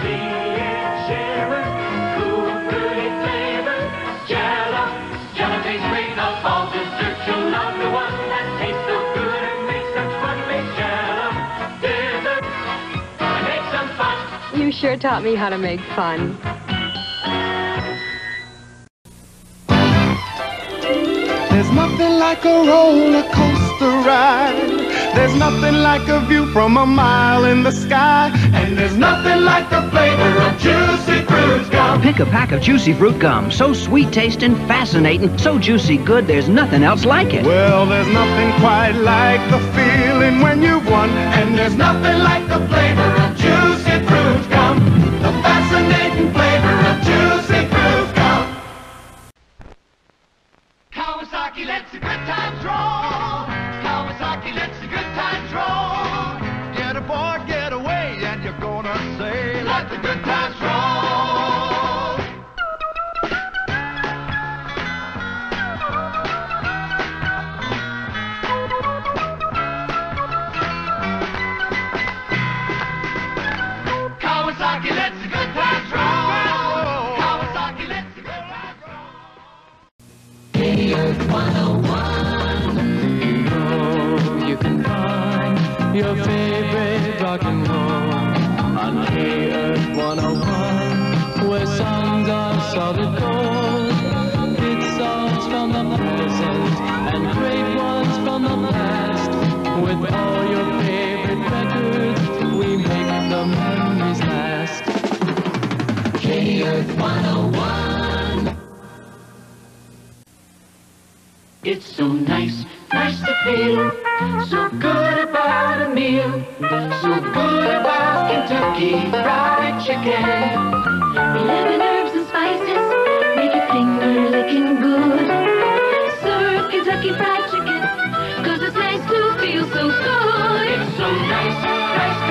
[SPEAKER 34] see it cool, fruity flavor. Jello, Jello tastes great of all desserts. You'll love the one that tastes so good and makes such fun. Make Jello dessert, make some fun.
[SPEAKER 105] You sure taught me how to make fun.
[SPEAKER 106] There's nothing like a roller coaster ride. There's nothing like a view from a mile in the sky. And there's nothing like the flavor of juicy fruit gum.
[SPEAKER 11] Pick a pack of Juicy Fruit Gum. So sweet tasting, fascinating, so juicy good, there's nothing else like it.
[SPEAKER 106] Well, there's nothing quite like the feeling when you've won. And there's nothing like the flavor of juicy fruit gum. The fascinating flavor of juicy fruit gum.
[SPEAKER 34] Kawasaki lets the good times roll.
[SPEAKER 107] Your favorite rock and roll on K Earth 101, where songs are solid gold. It's songs from the present and great ones from the past. With all your favorite records, we make the memories last. K Earth 101.
[SPEAKER 34] It's so nice, nice to feel so good about a meal, so good about Kentucky Fried Chicken.
[SPEAKER 33] Eleven herbs and spices make your finger licking good. Serve Kentucky Fried Chicken, cause it's nice to feel so good.
[SPEAKER 34] It's so nice, nice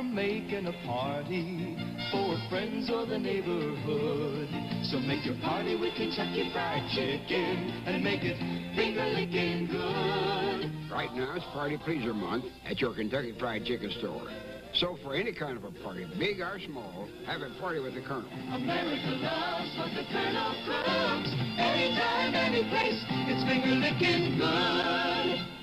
[SPEAKER 7] for making a party for friends or the neighborhood. So make your party with Kentucky Fried Chicken and make it finger licking good.
[SPEAKER 108] Right now it's Party Pleaser Month at your Kentucky Fried Chicken store. So for any kind of a party, big or small, have a party with the Colonel.
[SPEAKER 7] America loves what the Colonel cooks. Anytime, any place, it's finger licking good.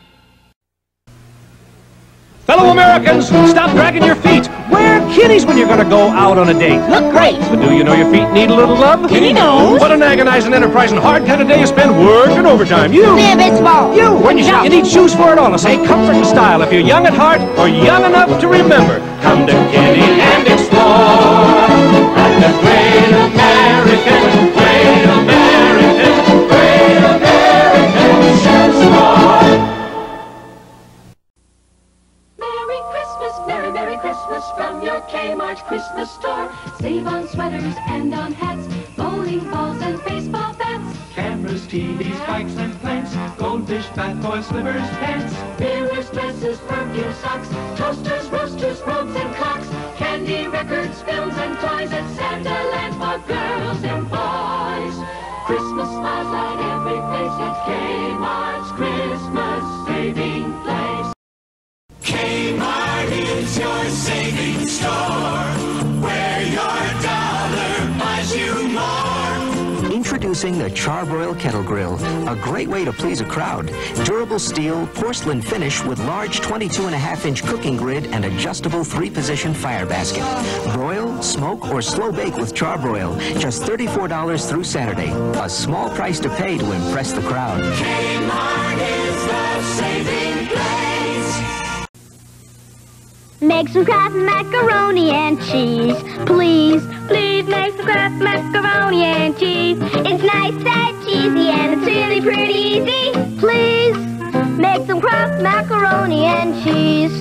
[SPEAKER 109] Fellow Americans, stop dragging your feet. Wear Kinneys when you're going to go out on a date. Look great. But do you know your feet need a little love?
[SPEAKER 110] Kinney knows.
[SPEAKER 109] What an agonizing, enterprise enterprising, hard kind of day you spend working overtime. You.
[SPEAKER 110] Bib, it's ball.
[SPEAKER 109] You. When you shop, you need shoes for it all. I Say comfort and style. If you're young at heart or young enough to remember, come to Kinney and explore. At the Great American, Great American, Great American Shoe Store.
[SPEAKER 34] Christmas from your Kmart Christmas store. Save on sweaters and on hats, bowling balls and baseball bats.
[SPEAKER 7] Cameras, TVs, bikes, and plants. Goldfish, bath toys, slippers, pants.
[SPEAKER 34] Mirrors, dresses, perfume, socks, toasters, roasters, robes, and clocks. Candy, records, films, and toys at Santa Land for girls and boys. Christmas smiles light every place at Kmart's Christmas
[SPEAKER 7] Kmart is your store, where your dollar buys you more.
[SPEAKER 11] Introducing the Charbroil Kettle Grill, a great way to please a crowd. Durable steel, porcelain finish with large 22 and a half inch cooking grid and adjustable three-position fire basket. Broil, smoke, or slow bake with Charbroil. Just $34 through Saturday. A small price to pay to impress the crowd.
[SPEAKER 7] Kmart is the
[SPEAKER 33] Make some Kraft macaroni and cheese. Please, please make some Kraft macaroni and cheese. It's nice and cheesy and it's really pretty easy. Please, make some Kraft macaroni and cheese.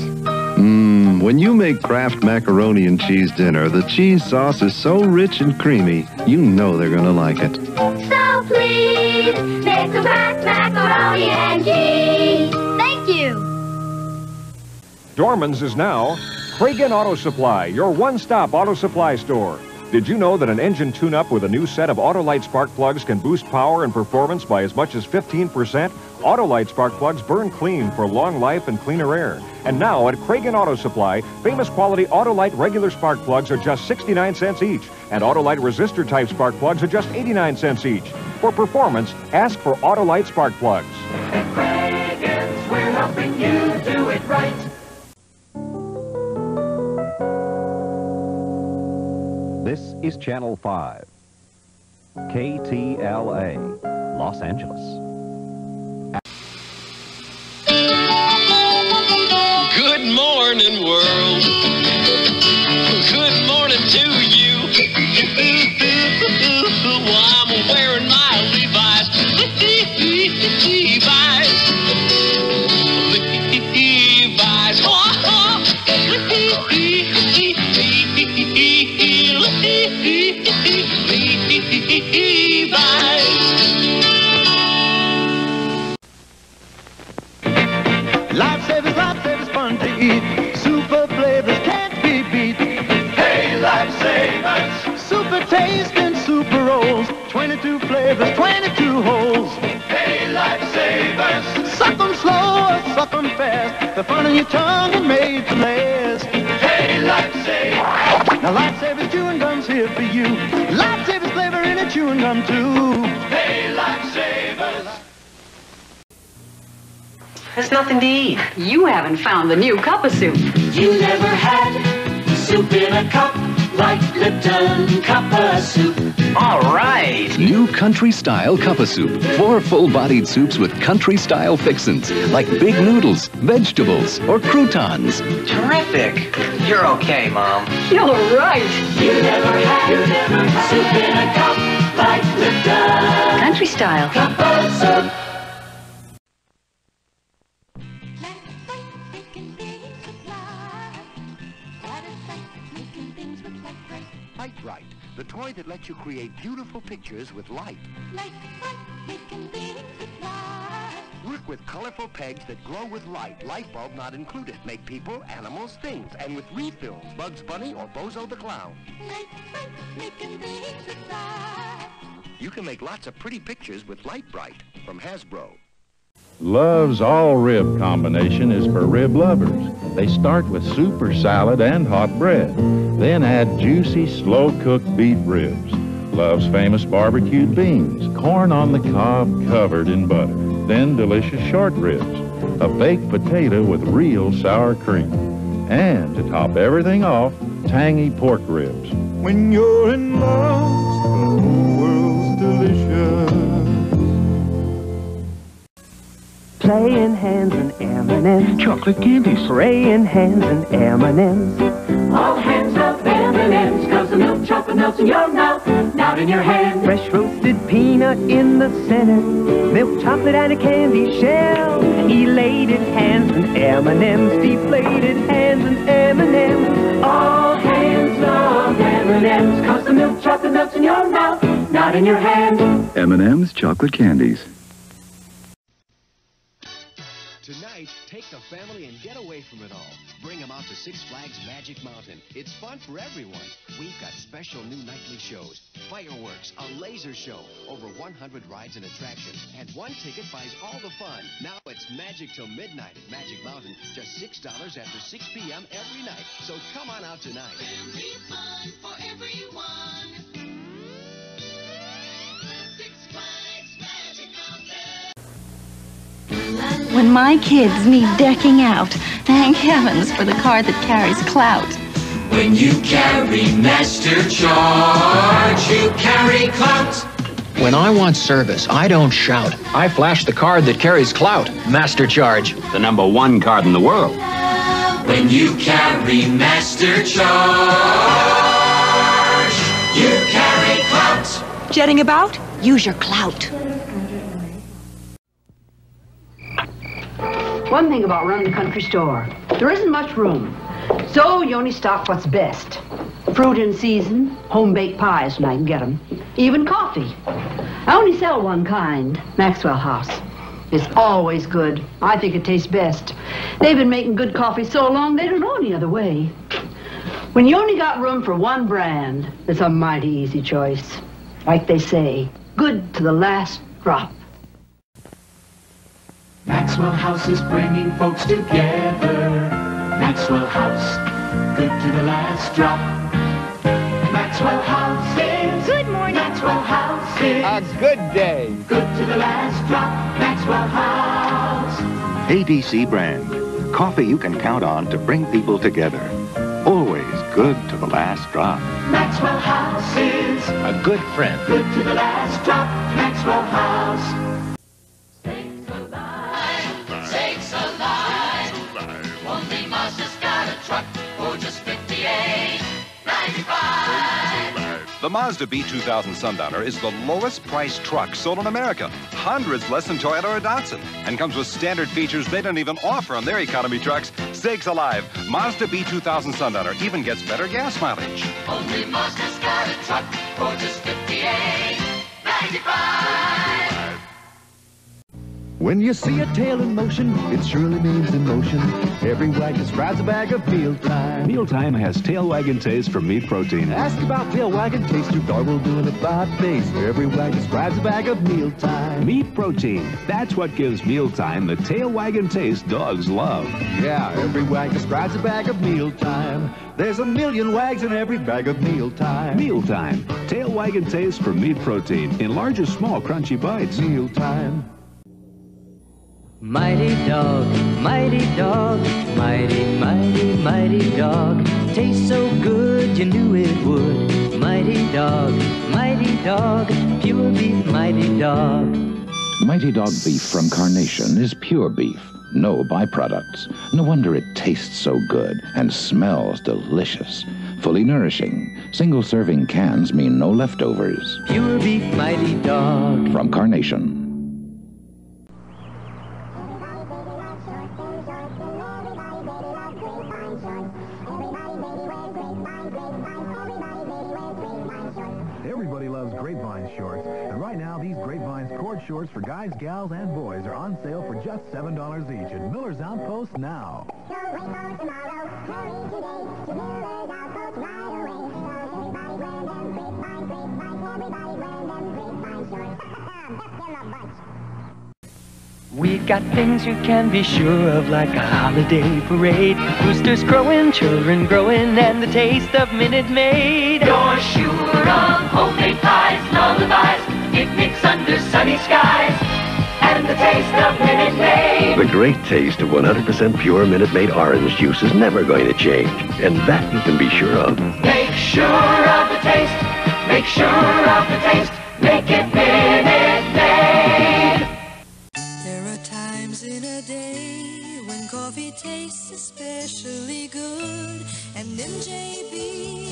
[SPEAKER 111] Mmm, when you make Kraft macaroni and cheese dinner, the cheese sauce is so rich and creamy, you know they're gonna like it.
[SPEAKER 33] So please, make some Kraft macaroni and cheese.
[SPEAKER 112] Dorman's is now Kragen Auto Supply, your one-stop auto supply store. Did you know that an engine tune-up with a new set of Autolite spark plugs can boost power and performance by as much as 15%? Autolite spark plugs burn clean for long life and cleaner air. And now at Kragen Auto Supply, famous quality Autolite regular spark plugs are just 69 cents each, and Autolite resistor type spark plugs are just 89 cents each. For performance, ask for Autolite spark plugs.
[SPEAKER 7] At Kragen's, we're helping you do it right.
[SPEAKER 113] This is Channel 5. KTLA, Los Angeles.
[SPEAKER 10] Good morning, world. Good morning to
[SPEAKER 61] 22 flavors, 22 holes. Hey, lifesavers! Suck 'em slow or suck 'em fast. They're fun on your tongue and made to last. Hey, lifesavers! Now, lifesavers chewing gum's here for you. Lifesavers flavor in a chewing gum too. Hey, lifesavers!
[SPEAKER 114] There's nothing to eat. You haven't found the new cup of soup.
[SPEAKER 7] You never had soup in a cup like Lipton Cup of Soup.
[SPEAKER 114] All right.
[SPEAKER 28] New country style cup of soup. Four full bodied soups with country style fixins like big noodles, vegetables, or croutons.
[SPEAKER 114] Terrific. You're okay, Mom. You're right.
[SPEAKER 7] You never had, you never had soup in a cup like Lipton
[SPEAKER 114] Country style.
[SPEAKER 7] Cup of Soup.
[SPEAKER 4] The toy that lets you create beautiful pictures with light. Light, light, making things with light. Work with colorful pegs that glow with light, light bulb not included. Make people, animals, things. And with refills, Bugs Bunny or Bozo the Clown. You can make lots of pretty pictures with Lite-Brite from Hasbro.
[SPEAKER 115] Love's all rib combination is for rib lovers. They start with super salad and hot bread. Then add juicy, slow cooked beef ribs. Love's famous barbecued beans, corn on the cob covered in butter. Then delicious short ribs, a baked potato with real sour cream. And to top everything off, tangy pork ribs.
[SPEAKER 116] When you're in love, the whole world's delicious.
[SPEAKER 7] Playing hands and M&M's. Chocolate candies. Praying hands and M&M's.
[SPEAKER 34] All hands love M&M's, cause the milk chocolate melts in your mouth, not in your hand.
[SPEAKER 7] Fresh roasted peanut in the center. Milk chocolate and a candy shell. Elated hands and M&M's. Deflated hands and M&M's.
[SPEAKER 34] All hands love M&M's, cause the milk chocolate melts in your mouth, not in your hand.
[SPEAKER 117] M&M's chocolate candies.
[SPEAKER 111] From it all. Bring them out to Six Flags Magic Mountain. It's fun for everyone. We've got special new nightly shows, fireworks, a laser show, over 100 rides and attractions, and one ticket buys all the fun. Now it's magic till midnight at Magic Mountain, just $6 after 6 p.m. every night. So come on out tonight.
[SPEAKER 5] Family fun for everyone.
[SPEAKER 118] When my kids need decking out, thank heavens for the car that carries clout.
[SPEAKER 7] When you carry Master Charge, you carry clout.
[SPEAKER 11] When I want service, I don't shout. I flash the card that carries clout. Master Charge, the number one card in the world.
[SPEAKER 7] When you carry Master Charge, you carry clout.
[SPEAKER 118] Jetting about? Use your clout.
[SPEAKER 119] One thing about running a country store, there isn't much room. So you only stock what's best. Fruit in season, home-baked pies when I can get 'em. Even coffee. I only sell one kind, Maxwell House. It's always good. I think it tastes best. They've been making good coffee so long they don't know any other way. When you only got room for one brand, it's a mighty easy choice. Like they say, good to the last drop.
[SPEAKER 7] Maxwell House is bringing folks together. Maxwell House, good to the last drop. Maxwell House is good morning. Maxwell House is
[SPEAKER 120] A good day.
[SPEAKER 7] good to the last drop. Maxwell House.
[SPEAKER 121] ABC brand. Coffee you can count on to bring people together. Always good to the last drop.
[SPEAKER 7] Maxwell House is
[SPEAKER 121] A good friend.
[SPEAKER 7] good to the last drop. Maxwell House.
[SPEAKER 122] The Mazda B2000 Sundowner is the lowest priced truck sold in America. Hundreds less than Toyota or Datsun. And comes with standard features they don't even offer on their economy trucks. Sakes alive. Mazda B2000 Sundowner even gets better gas mileage.
[SPEAKER 5] Only Mazda's got a truck for just 58 95
[SPEAKER 123] When you see a tail in motion, it surely means in motion. Every wagon describes a bag of mealtime.
[SPEAKER 28] Mealtime has tail wagon taste from meat protein.
[SPEAKER 123] Ask about tail wagon taste, your dog will do it about face. Every wagon describes a bag of mealtime.
[SPEAKER 28] Meat protein. That's what gives mealtime the tail wagon taste dogs love.
[SPEAKER 123] Yeah, every wag describes a bag of mealtime. There's a million wags in every bag of mealtime.
[SPEAKER 28] Mealtime. Tail wagon taste from meat protein in large or small crunchy bites.
[SPEAKER 123] Mealtime.
[SPEAKER 7] Mighty dog, mighty dog, mighty, mighty, mighty dog. Tastes so good you knew it would. Mighty dog, mighty dog, pure beef, mighty dog.
[SPEAKER 84] Mighty Dog beef from Carnation is pure beef, no byproducts. No wonder it tastes so good and smells delicious. Fully nourishing. Single serving cans mean no leftovers.
[SPEAKER 7] Pure beef, mighty dog.
[SPEAKER 84] From Carnation. Shorts for guys, gals, and boys are on sale for just $7 each at Miller's Outpost now.
[SPEAKER 123] We've got things you can be sure of, like a holiday parade. Boosters growing, children growing, and the taste of Minute Maid.
[SPEAKER 34] You're sure of homemade pies, lullabies, picnics under sunny skies, and the taste of Minute Maid.
[SPEAKER 3] The great taste of 100% pure Minute Maid orange juice is never going to change, and that you can be sure of.
[SPEAKER 34] Make sure of the taste, make sure of the taste, make it Minute Maid.
[SPEAKER 4] There are times in a day when coffee tastes especially good, and MJB tastes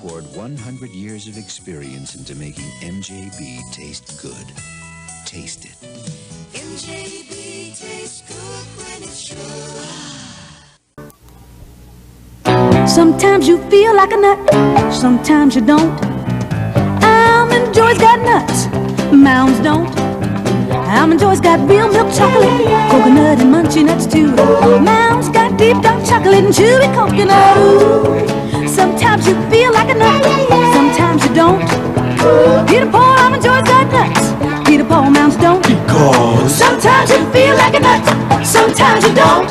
[SPEAKER 124] poured 100 years of experience into making MJB taste good. Taste it.
[SPEAKER 4] MJB tastes good when it should.
[SPEAKER 125] Sometimes you feel like a nut, sometimes you don't. Almond Joy's got nuts, Mounds don't. Almond Joy's got real milk chocolate, coconut and munchy nuts too. Mounds got deep dark chocolate and chewy coconut. Ooh. Sometimes you feel like a nut, sometimes you don't. Peter Paul, Almond Joy's got nuts, Peter Paul, Mounds don't. Because sometimes you feel like a nut, sometimes you don't.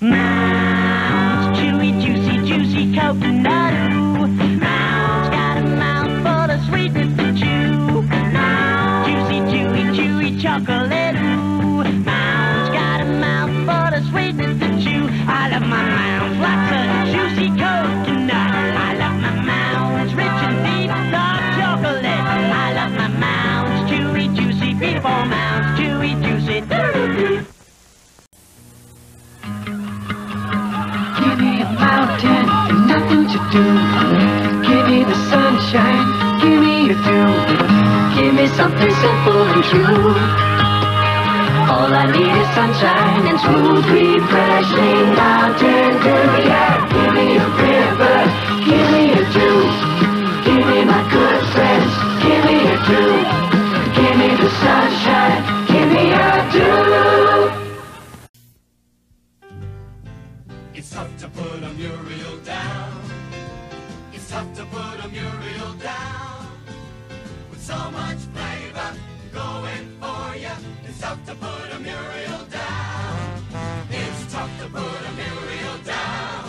[SPEAKER 123] Mounds,
[SPEAKER 34] hmm. Do. Give me the sunshine, give me a dew. Give me something simple and true. All I need is sunshine and smooth, refreshing mountain dew. Yeah, give me a river,
[SPEAKER 7] It's tough to put a Muriel down. It's tough to put a Muriel down.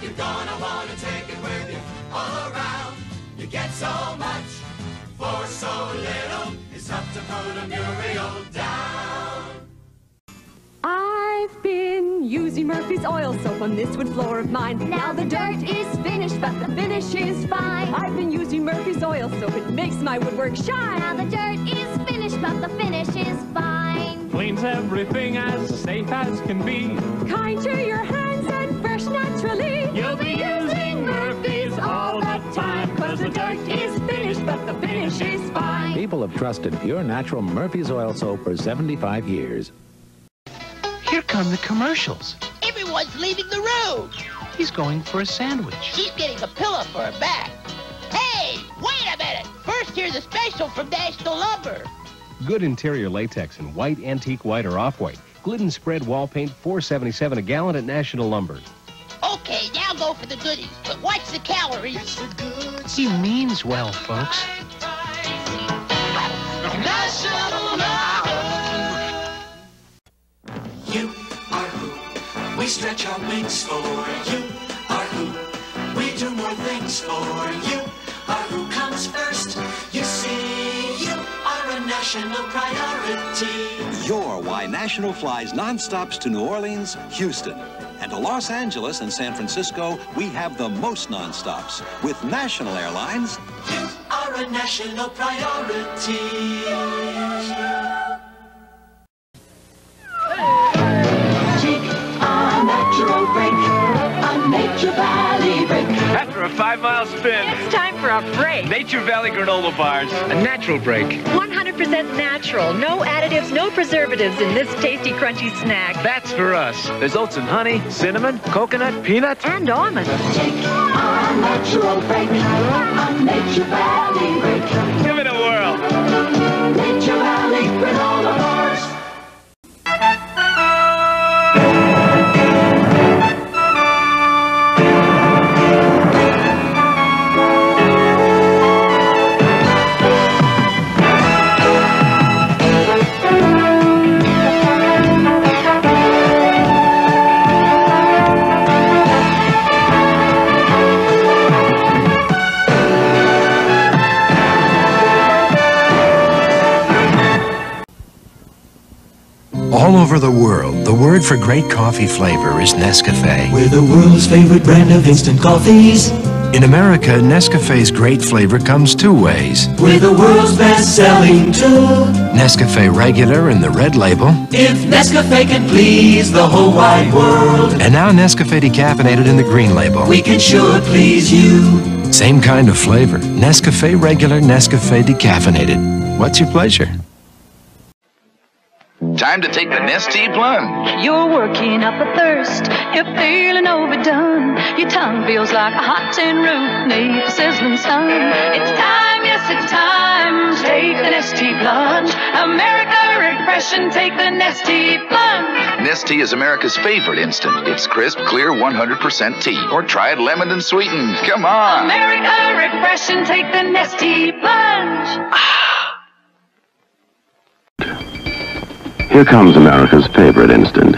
[SPEAKER 7] You're gonna wanna take it with you all around. You get so much for so little. It's tough to put a Muriel down.
[SPEAKER 58] I've been using Murphy's oil soap on this wood floor of mine. Now the dirt is finished, but the finish is fine. I've been using Murphy's oil soap. It makes my woodwork shine.
[SPEAKER 33] Now the dirt is finished, but the finish is fine.
[SPEAKER 126] Cleans everything as safe as can be.
[SPEAKER 58] Kind to your hands and fresh naturally.
[SPEAKER 126] You'll be using Murphy's all the time.
[SPEAKER 58] Cause the dirt is finished, but the finish is fine.
[SPEAKER 127] People have trusted pure natural Murphy's oil soap for 75 years.
[SPEAKER 128] Here come the commercials.
[SPEAKER 129] Everyone's leaving the room.
[SPEAKER 128] He's going for a sandwich.
[SPEAKER 129] She's getting a pillow for her back. Hey, wait a minute. First, here's a special from National Lumber.
[SPEAKER 55] Good interior latex in white, antique white, or off-white. Glidden spread wall paint, 477 a gallon at National Lumber.
[SPEAKER 129] Okay, now go for the goodies. But watch the calories.
[SPEAKER 128] He means well, folks.
[SPEAKER 34] National You are who we stretch our wings for. You are who we do more things for. You are who comes first. You see, you are a national priority.
[SPEAKER 28] You're why National flies nonstops to New Orleans, Houston. And to Los Angeles and San Francisco, we have the most nonstops. With National Airlines,
[SPEAKER 34] You are a national priority.
[SPEAKER 130] Nature valley break.
[SPEAKER 131] After a five-mile
[SPEAKER 55] spin.
[SPEAKER 132] It's time for a break.
[SPEAKER 55] Nature Valley granola bars. A natural break.
[SPEAKER 132] 100% natural. No additives, no preservatives in this tasty, crunchy snack.
[SPEAKER 55] That's for us. There's oats and honey, cinnamon, coconut, peanut,
[SPEAKER 132] and almond.
[SPEAKER 34] A natural break. A Nature Valley break.
[SPEAKER 55] Give it a whirl.
[SPEAKER 34] Nature Valley granola
[SPEAKER 3] All over the world, the word for great coffee flavor is Nescafe.
[SPEAKER 7] We're the world's favorite brand of instant coffees.
[SPEAKER 3] In America, Nescafe's great flavor comes two ways.
[SPEAKER 7] We're the world's best selling too.
[SPEAKER 3] Nescafe Regular in the red label,
[SPEAKER 7] If Nescafe can please the whole wide world,
[SPEAKER 3] and now Nescafe Decaffeinated in the green label.
[SPEAKER 7] we can sure please you.
[SPEAKER 3] Same kind of flavor. Nescafe Regular, Nescafe Decaffeinated. What's your pleasure?
[SPEAKER 111] Time to take the Nestea plunge.
[SPEAKER 133] You're working up a thirst, you're feeling overdone. Your tongue feels like a hot tin roof neath the sizzling sun. It's time, yes, it's time. Take the Nestea plunge. America refreshing, take the Nestea plunge.
[SPEAKER 111] Nestea is America's favorite instant. It's crisp, clear, 100% tea. Or try it lemon and sweetened. Come on.
[SPEAKER 133] America refreshing, take the Nestea plunge. Ah.
[SPEAKER 134] Here comes America's favorite instant.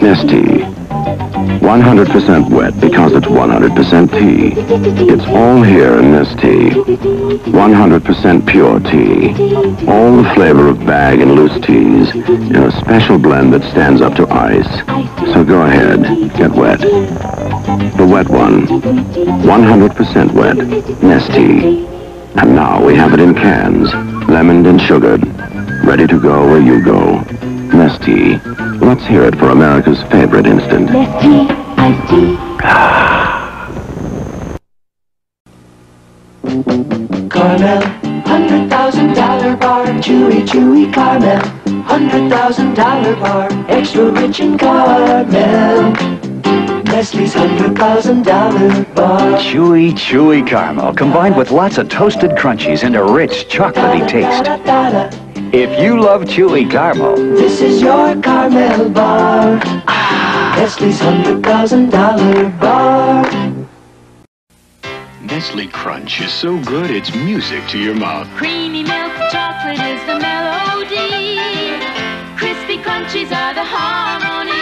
[SPEAKER 134] Nestea. 100% wet because it's 100% tea. It's all here in this tea. 100% pure tea. All the flavor of bag and loose teas in a special blend that stands up to ice. So go ahead, get wet. The wet one. 100% wet. Nestea. And now we have it in cans, lemoned and sugared. Ready to go where you go. Nestea. Let's hear it for America's favorite instant.
[SPEAKER 7] Carmel, hundred thousand dollar bar, chewy, chewy caramel. Hundred thousand dollar bar, extra rich in caramel. Nestle's hundred thousand dollar bar.
[SPEAKER 135] Chewy, chewy caramel combined with lots of toasted crunchies and a rich chocolatey taste. If you love chewy caramel,
[SPEAKER 7] This is your caramel bar. Nestle's hundred thousand dollar bar.
[SPEAKER 136] Nestle Crunch is so good it's music to your mouth.
[SPEAKER 33] Creamy milk chocolate is the melody. Crispy crunchies are the harmony.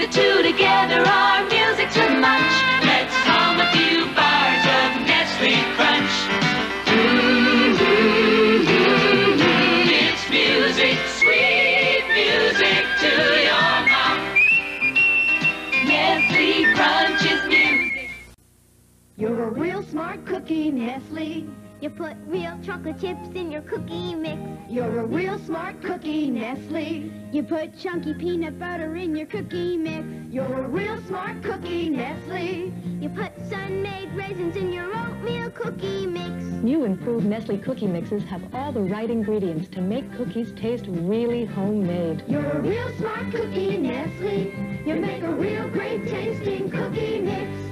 [SPEAKER 33] The two together are music to much.
[SPEAKER 137] Nestle.
[SPEAKER 33] You put real chocolate chips in your cookie mix.
[SPEAKER 137] You're a real smart cookie, Nestle.
[SPEAKER 33] You put chunky peanut butter in your cookie mix.
[SPEAKER 137] You're a real smart cookie, Nestle.
[SPEAKER 33] You put sun-made raisins in your oatmeal cookie mix.
[SPEAKER 138] New improved Nestle cookie mixes have all the right ingredients to make cookies taste really homemade.
[SPEAKER 137] You're a real smart cookie, Nestle. You make a real great tasting cookie mix.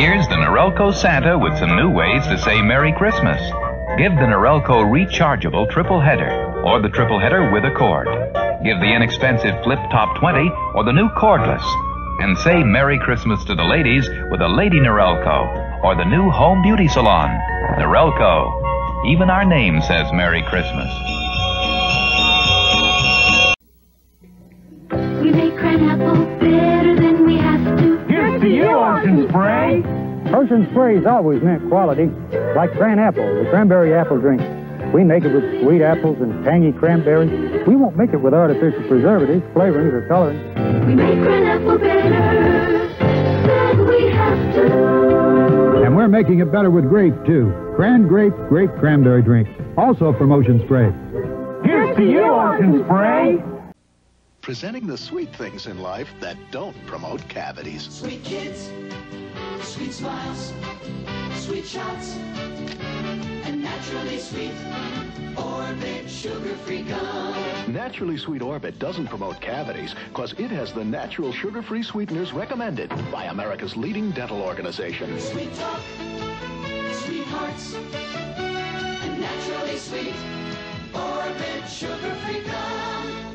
[SPEAKER 139] Here's the Norelco Santa with some new ways to say Merry Christmas. Give the Norelco rechargeable triple header or the triple header with a cord. Give the inexpensive Flip Top 20 or the new cordless. And say Merry Christmas to the ladies with a Lady Norelco or the new Home Beauty Salon. Norelco. Even our name says Merry Christmas.
[SPEAKER 33] We make apple
[SPEAKER 140] Ocean Spray. Ocean Spray's always meant quality, like Cran Apple, the cranberry apple drink.
[SPEAKER 141] We make it with sweet apples and tangy cranberries. We won't make it with artificial preservatives, flavorings, or colorings.
[SPEAKER 33] We make Cran Apple better, but we have to.
[SPEAKER 142] And we're making it better with grape, too. Cran Grape Grape Cranberry Drink. Also a promotion spray.
[SPEAKER 33] Here's to you, Ocean Spray.
[SPEAKER 111] Presenting the sweet things in life that don't promote cavities.
[SPEAKER 7] Sweet kids, sweet smiles, sweet shots, and naturally sweet Orbit sugar-free gum.
[SPEAKER 111] Naturally Sweet Orbit doesn't promote cavities because it has the natural sugar-free sweeteners recommended by America's leading dental organization.
[SPEAKER 7] Sweet talk, sweet hearts, and naturally sweet Orbit sugar-free gum.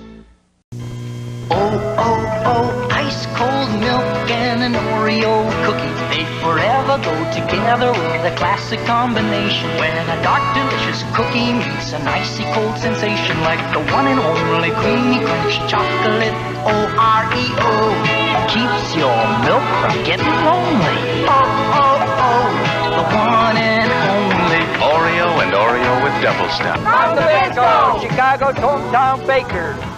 [SPEAKER 143] Oh, oh, oh, ice cold milk and an Oreo cookie. They forever go together with a classic combination. When a dark, delicious cookie meets an icy cold sensation like the one and only creamy crunch chocolate O-R-E-O. Keeps your milk from getting lonely. Oh, oh, oh, the one and only.
[SPEAKER 144] Oreo and Oreo with double stuff.
[SPEAKER 145] I'm the Bisco, Chicago's hometown baker.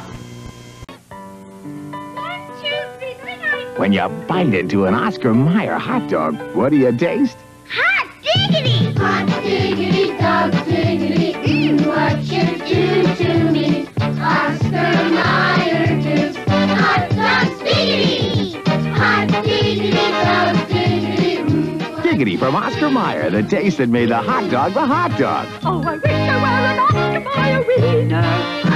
[SPEAKER 146] When you bite into an Oscar Mayer hot dog, what do you taste?
[SPEAKER 33] Hot diggity! Hot diggity, dog diggity, mmm, what you do to me. Oscar Mayer juice, hot dog diggity! Hot diggity, dog diggity, mmm.
[SPEAKER 146] Diggity from Oscar Mayer, the taste that made the hot dog the hot dog.
[SPEAKER 33] Oh, I wish I were an Oscar Mayer wiener.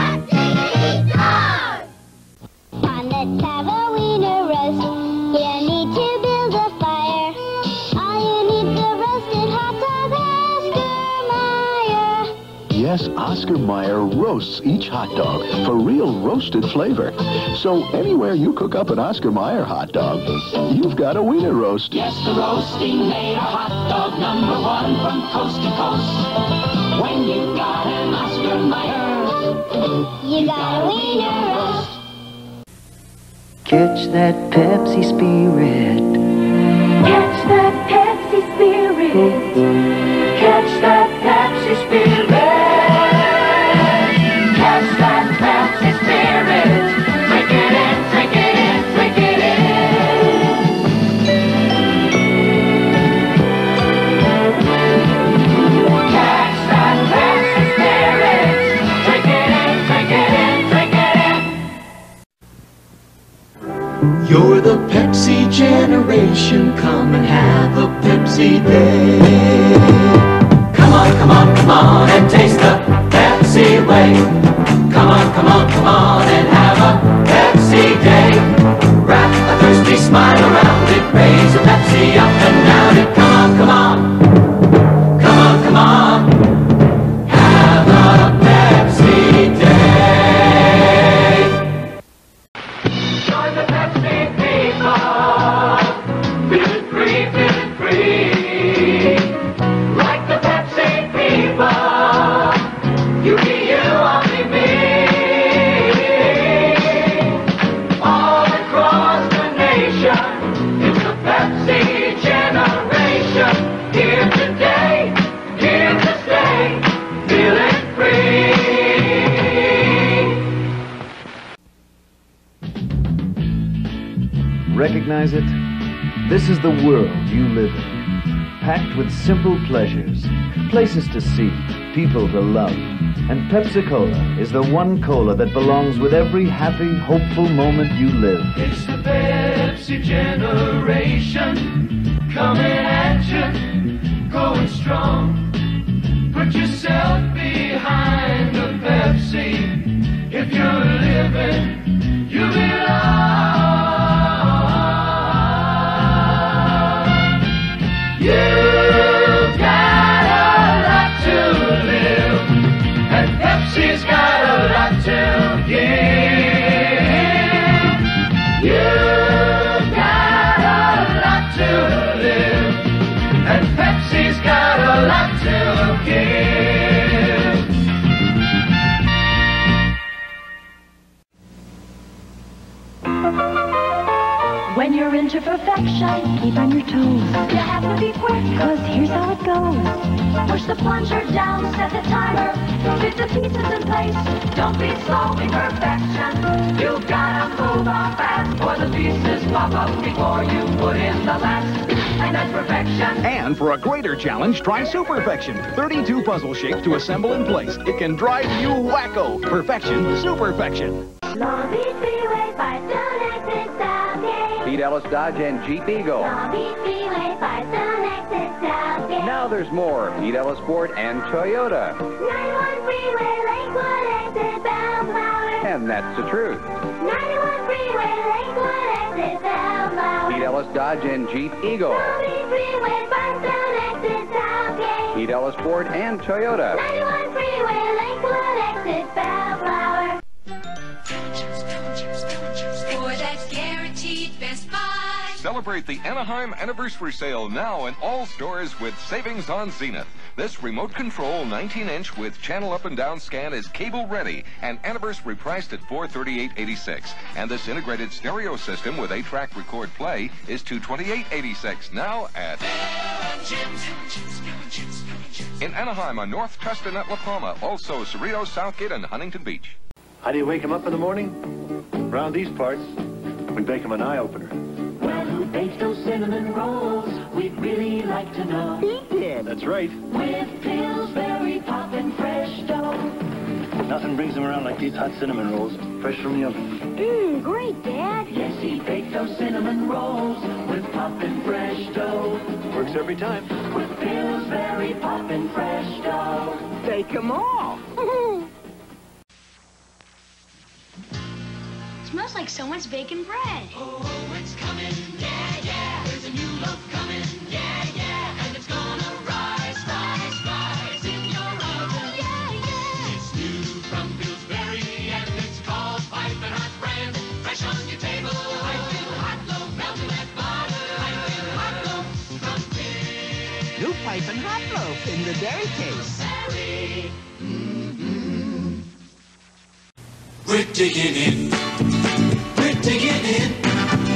[SPEAKER 111] Yes, Oscar Mayer roasts each hot dog for real roasted flavor. So anywhere you cook up an Oscar Mayer hot dog, you've got a wiener roast.
[SPEAKER 7] Yes, the roasting made a hot dog number one from coast to coast. When you got an Oscar Mayer,
[SPEAKER 147] You got a wiener roast.
[SPEAKER 143] Catch that Pepsi spirit.
[SPEAKER 33] Catch that Pepsi spirit. Catch that Pepsi spirit. Pepsi
[SPEAKER 7] generation. Come and have a Pepsi day. Come on, come on, come on and taste the Pepsi way. Come on, come on, come on and have a Pepsi day. Wrap a thirsty smile around it. Raise a Pepsi up you
[SPEAKER 148] live in, packed with simple pleasures, places to see, people to love. And Pepsi Cola is the one cola that belongs with every happy, hopeful moment you live.
[SPEAKER 7] It's the Pepsi generation coming at you, going strong. Put yourself behind the Pepsi. If you're living, you belong.
[SPEAKER 58] Into perfection, keep on your toes. You have to be quick, cause here's how it goes. Push the plunger down, set the timer. Fit the pieces in place. Don't be slow in perfection. You gotta move on fast, or the pieces pop up before you put in the last. And that's perfection.
[SPEAKER 28] And for a greater challenge, try Superfection. 32 puzzle shapes to assemble in place. It can drive you wacko. Perfection, Superfection.
[SPEAKER 149] Long
[SPEAKER 33] Pete Ellis Dodge and Jeep Eagle. Now there's more. Pete Ellis Ford and Toyota. And that's the truth.
[SPEAKER 149] 91 Freeway, Lakewood exit Bellflower.
[SPEAKER 33] Pete Ellis Dodge and Jeep Eagle. Pete Ellis Ford and Toyota.
[SPEAKER 149] 91 Freeway, Lakewood exit Bellflower.
[SPEAKER 150] Celebrate the Anaheim Anniversary Sale now in all stores with savings on Zenith. This remote control 19-inch with channel up and down scan is cable ready and anniversary priced at $438.86. And this integrated stereo system with 8-track record play is $228.86 now at in Anaheim on North at La Palma, also Cerritos, Southgate, and Huntington Beach.
[SPEAKER 151] How do you wake him up in the morning? Around these parts, we bake him an eye-opener.
[SPEAKER 34] Well, who baked those cinnamon rolls? We'd really like to know.
[SPEAKER 151] He did. That's right.
[SPEAKER 34] With Pillsbury poppin' fresh dough.
[SPEAKER 151] Nothing brings them around like these hot cinnamon rolls, fresh from the oven.
[SPEAKER 149] Mmm, great, Dad.
[SPEAKER 34] Yes, he baked those cinnamon rolls with poppin' fresh dough.
[SPEAKER 151] Works every time.
[SPEAKER 34] With Pillsbury poppin' fresh dough.
[SPEAKER 152] Take 'em all.
[SPEAKER 153] Smells like someone's baking bread.
[SPEAKER 34] Oh, it's coming, yeah,
[SPEAKER 152] the dairy case.
[SPEAKER 7] We're digging in. We're digging in.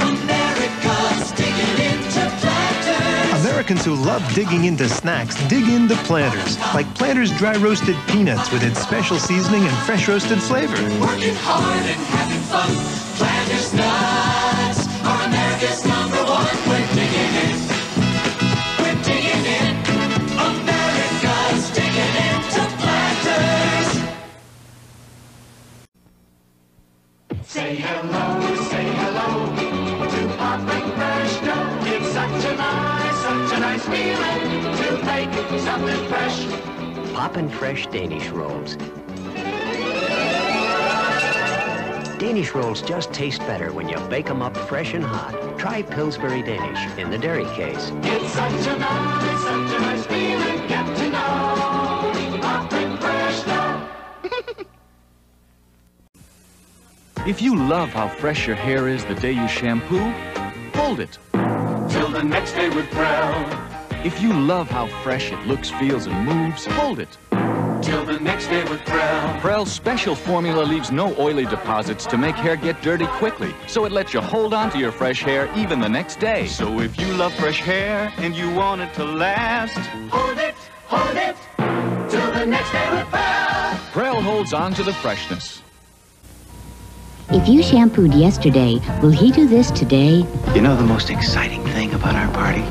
[SPEAKER 7] America's digging into planters.
[SPEAKER 154] Americans who love digging into snacks dig into Planters, like Planters dry roasted peanuts with its special seasoning and fresh roasted flavor.
[SPEAKER 7] Working hard and having fun. Planters nuts are America's number Say hello, say hello to Popping Fresh Dough. It's such a nice, such a nice feeling to make something fresh.
[SPEAKER 155] Poppin' Fresh Danish Rolls. Danish rolls just taste better when you bake them up fresh and hot. Try Pillsbury Danish in the dairy case.
[SPEAKER 7] It's such a nice, such a nice feeling. Get
[SPEAKER 28] If you love how fresh your hair is the day you shampoo, hold it.
[SPEAKER 7] Till the next day with brown.
[SPEAKER 28] If you love how fresh it looks, feels, and moves, hold it.
[SPEAKER 7] Till the next day with brown.
[SPEAKER 28] Prell's special formula leaves no oily deposits to make hair get dirty quickly, so it lets you hold on to your fresh hair even the next day.
[SPEAKER 55] So if you love fresh hair and you want it to last,
[SPEAKER 7] Hold it, hold it. Till the next day with brown.
[SPEAKER 28] Prell holds on to the freshness.
[SPEAKER 156] If you shampooed yesterday, will he do this today?
[SPEAKER 3] You know the most exciting thing about our party?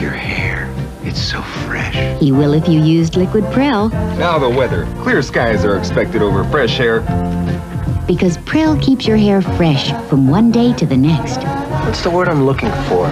[SPEAKER 3] Your hair. It's so fresh.
[SPEAKER 156] He will if you used liquid Prell,
[SPEAKER 157] Now the weather. Clear skies are expected over fresh hair.
[SPEAKER 156] because Prell keeps your hair fresh from one day to the next.
[SPEAKER 3] What's the word I'm looking for?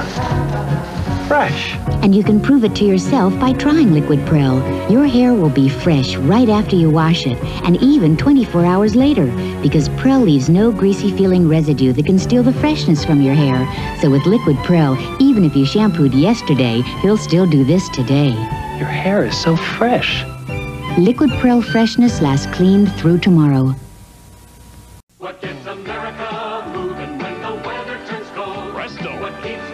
[SPEAKER 3] Fresh.
[SPEAKER 156] And you can prove it to yourself by trying liquid Prell. Your hair will be fresh right after you wash it, and even 24 hours later, because Prell leaves no greasy feeling residue that can steal the freshness from your hair. So with liquid Prell, even if you shampooed yesterday, you'll still do this today.
[SPEAKER 3] Your hair is so fresh.
[SPEAKER 156] Liquid Prell freshness lasts clean through tomorrow.
[SPEAKER 7] What gets America moving when the weather turns cold? Prestone. What keeps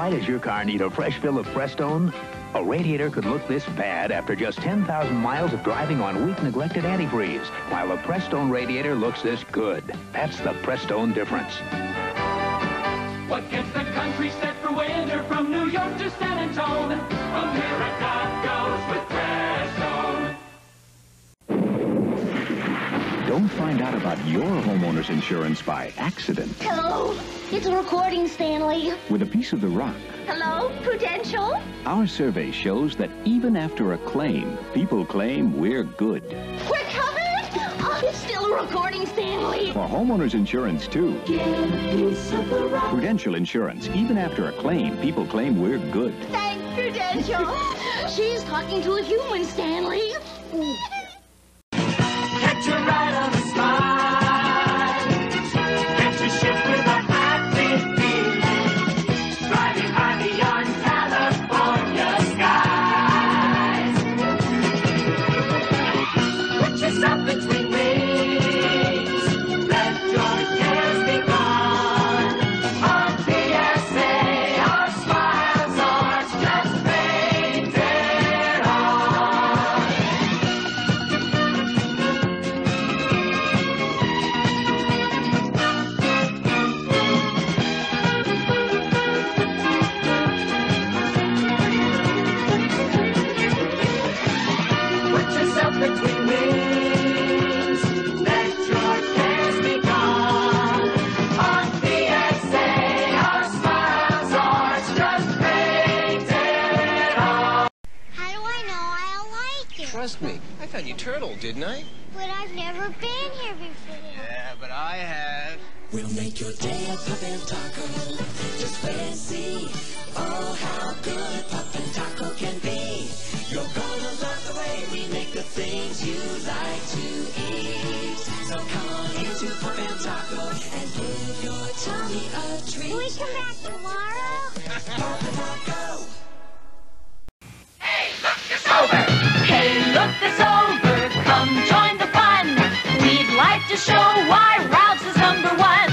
[SPEAKER 158] Why does your car need a fresh fill of Prestone?
[SPEAKER 159] A radiator could look this bad after just 10,000 miles of driving on weak, neglected antifreeze, while a Prestone radiator looks this good. That's the Prestone difference.
[SPEAKER 7] What gets the country set for winter from New York to San Antonio? America
[SPEAKER 28] Don't find out about your homeowner's insurance by accident.
[SPEAKER 33] Hello? It's a recording, Stanley.
[SPEAKER 28] With a piece of the rock,
[SPEAKER 33] Hello? Prudential?
[SPEAKER 28] our survey shows that even after a claim, people claim we're good.
[SPEAKER 33] We're covered? Oh, it's still a recording, Stanley.
[SPEAKER 28] For homeowners insurance, too.
[SPEAKER 33] Give a piece of the rock.
[SPEAKER 28] Prudential Insurance, even after a claim, people claim we're good.
[SPEAKER 33] Thanks, Prudential. She's talking to a human, Stanley.
[SPEAKER 7] Catch a ride on
[SPEAKER 3] me, you turtle, didn't I?
[SPEAKER 33] But I've never been here before.
[SPEAKER 3] Yeah, but I have.
[SPEAKER 7] We'll make your day a pup and taco. Just wait and see. Oh, how good pup and taco can be. You're gonna love the way we make the things you like to eat. So come on into pup and taco and give your tummy a treat.
[SPEAKER 33] Can we come back tomorrow?
[SPEAKER 7] Pup and taco.
[SPEAKER 34] Hey, look, it's over. Come to show why Ralph's is number one.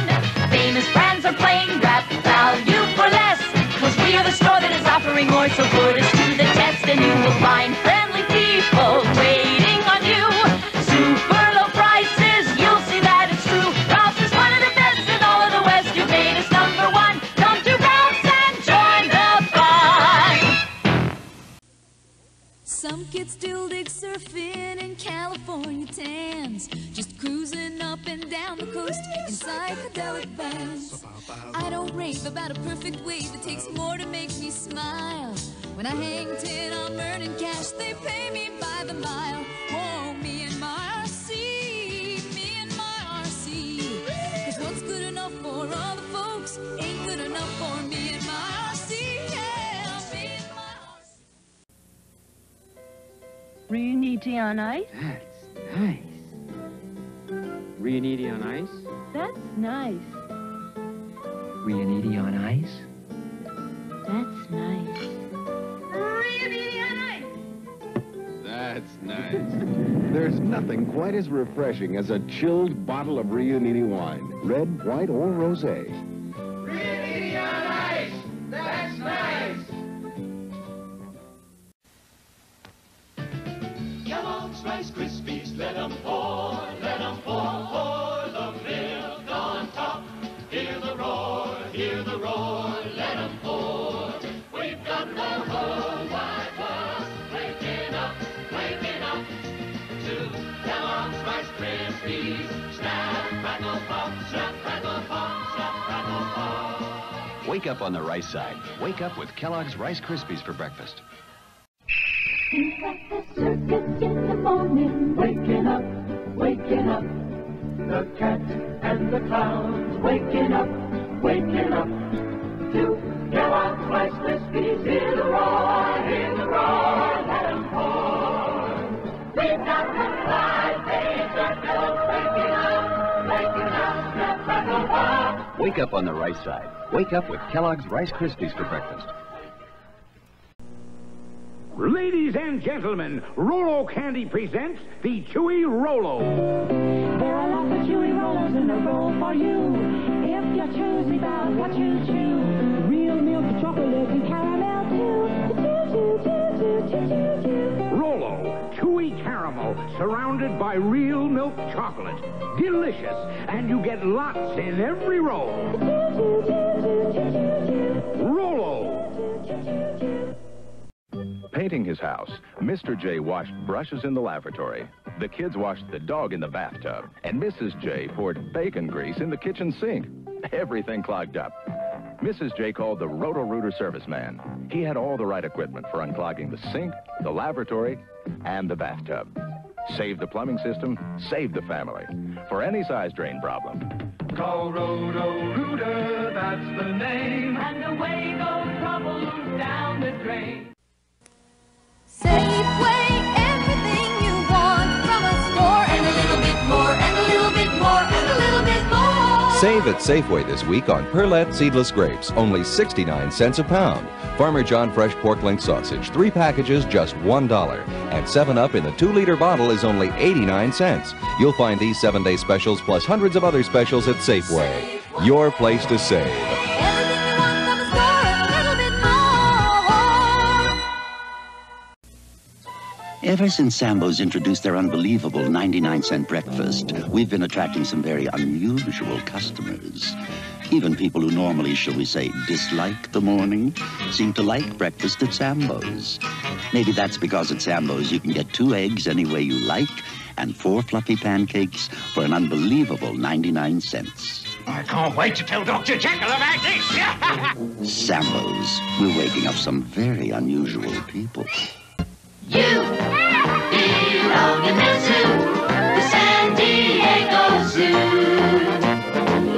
[SPEAKER 34] Famous brands are playing rap value for less. Cause we are the store that is offering more, so put us to the test and you will find
[SPEAKER 4] down the coast in psychedelic bands. I don't rave about a perfect wave, it takes more to make me smile. When I hang tin, I'm earning cash, they pay me by the mile. Oh, me and my RC, me and my RC. Cause what's good enough for other folks ain't good enough for me and my RC. Yeah, me and my
[SPEAKER 58] Riunite on ice?
[SPEAKER 160] That's nice. Riunite on ice?
[SPEAKER 58] That's nice.
[SPEAKER 160] Riunite on ice?
[SPEAKER 58] That's nice. Riunite on ice!
[SPEAKER 161] That's nice. There's nothing quite as refreshing as a chilled bottle of Riunite wine. Red, white, or rosé. Reunion ice.
[SPEAKER 7] That's nice. Kellogg's Rice Krispies, let 'em pour, let 'em pour,
[SPEAKER 162] Wake up on the rice side. Wake up with Kellogg's Rice Krispies for breakfast.
[SPEAKER 7] He's at the circus in the morning, waking up, waking up. The cat and the clowns waking up, waking up. To Kellogg's Rice Krispies, hear the roar, hear the roar, let 'em pour. We've got
[SPEAKER 162] Wake up on the rice side. Wake up with Kellogg's Rice Krispies for breakfast.
[SPEAKER 163] Ladies and gentlemen, Rolo Candy presents the Chewy Rolo.
[SPEAKER 7] There are lots of chewy rollers in the roll for you. If you're choosy about what you chew,
[SPEAKER 164] Rolo, chewy caramel, surrounded by real milk chocolate. Delicious, and you get lots in every roll. Rolo.
[SPEAKER 28] Painting his house, Mr. J washed brushes in the lavatory. The kids washed the dog in the bathtub. And Mrs. J poured bacon grease in the kitchen sink. Everything clogged up. Mrs. J called the Roto-Rooter serviceman. He had all the right equipment for unclogging the sink, the lavatory, and the bathtub. Save the plumbing system, save the family. For any size drain problem.
[SPEAKER 7] Call Roto-Rooter, that's the name. And away goes trouble down the drain.
[SPEAKER 34] Safeway, everything you want from a store, and a little bit more, and a little bit more, and a little bit more.
[SPEAKER 4] Save at Safeway this week on Perlette seedless grapes, only 69 cents a pound. Farmer John Fresh Pork Link Sausage, three packages, just $1. And 7-Up in the 2-liter bottle is only 89 cents. You'll find these 7-day specials plus hundreds of other specials at Safeway. Your place to save.
[SPEAKER 39] Ever since Sambo's introduced their unbelievable 99 cent breakfast, we've been attracting some very unusual customers. Even people who normally, shall we say, dislike the morning, seem to like breakfast at Sambo's. Maybe that's because at Sambo's you can get two eggs any way you like and four fluffy pancakes for an unbelievable 99 cents.
[SPEAKER 165] I can't wait to tell Dr. Jekyll about this.
[SPEAKER 39] Sambo's. We're waking up some very unusual people.
[SPEAKER 7] You belong in the zoo, the San Diego Zoo.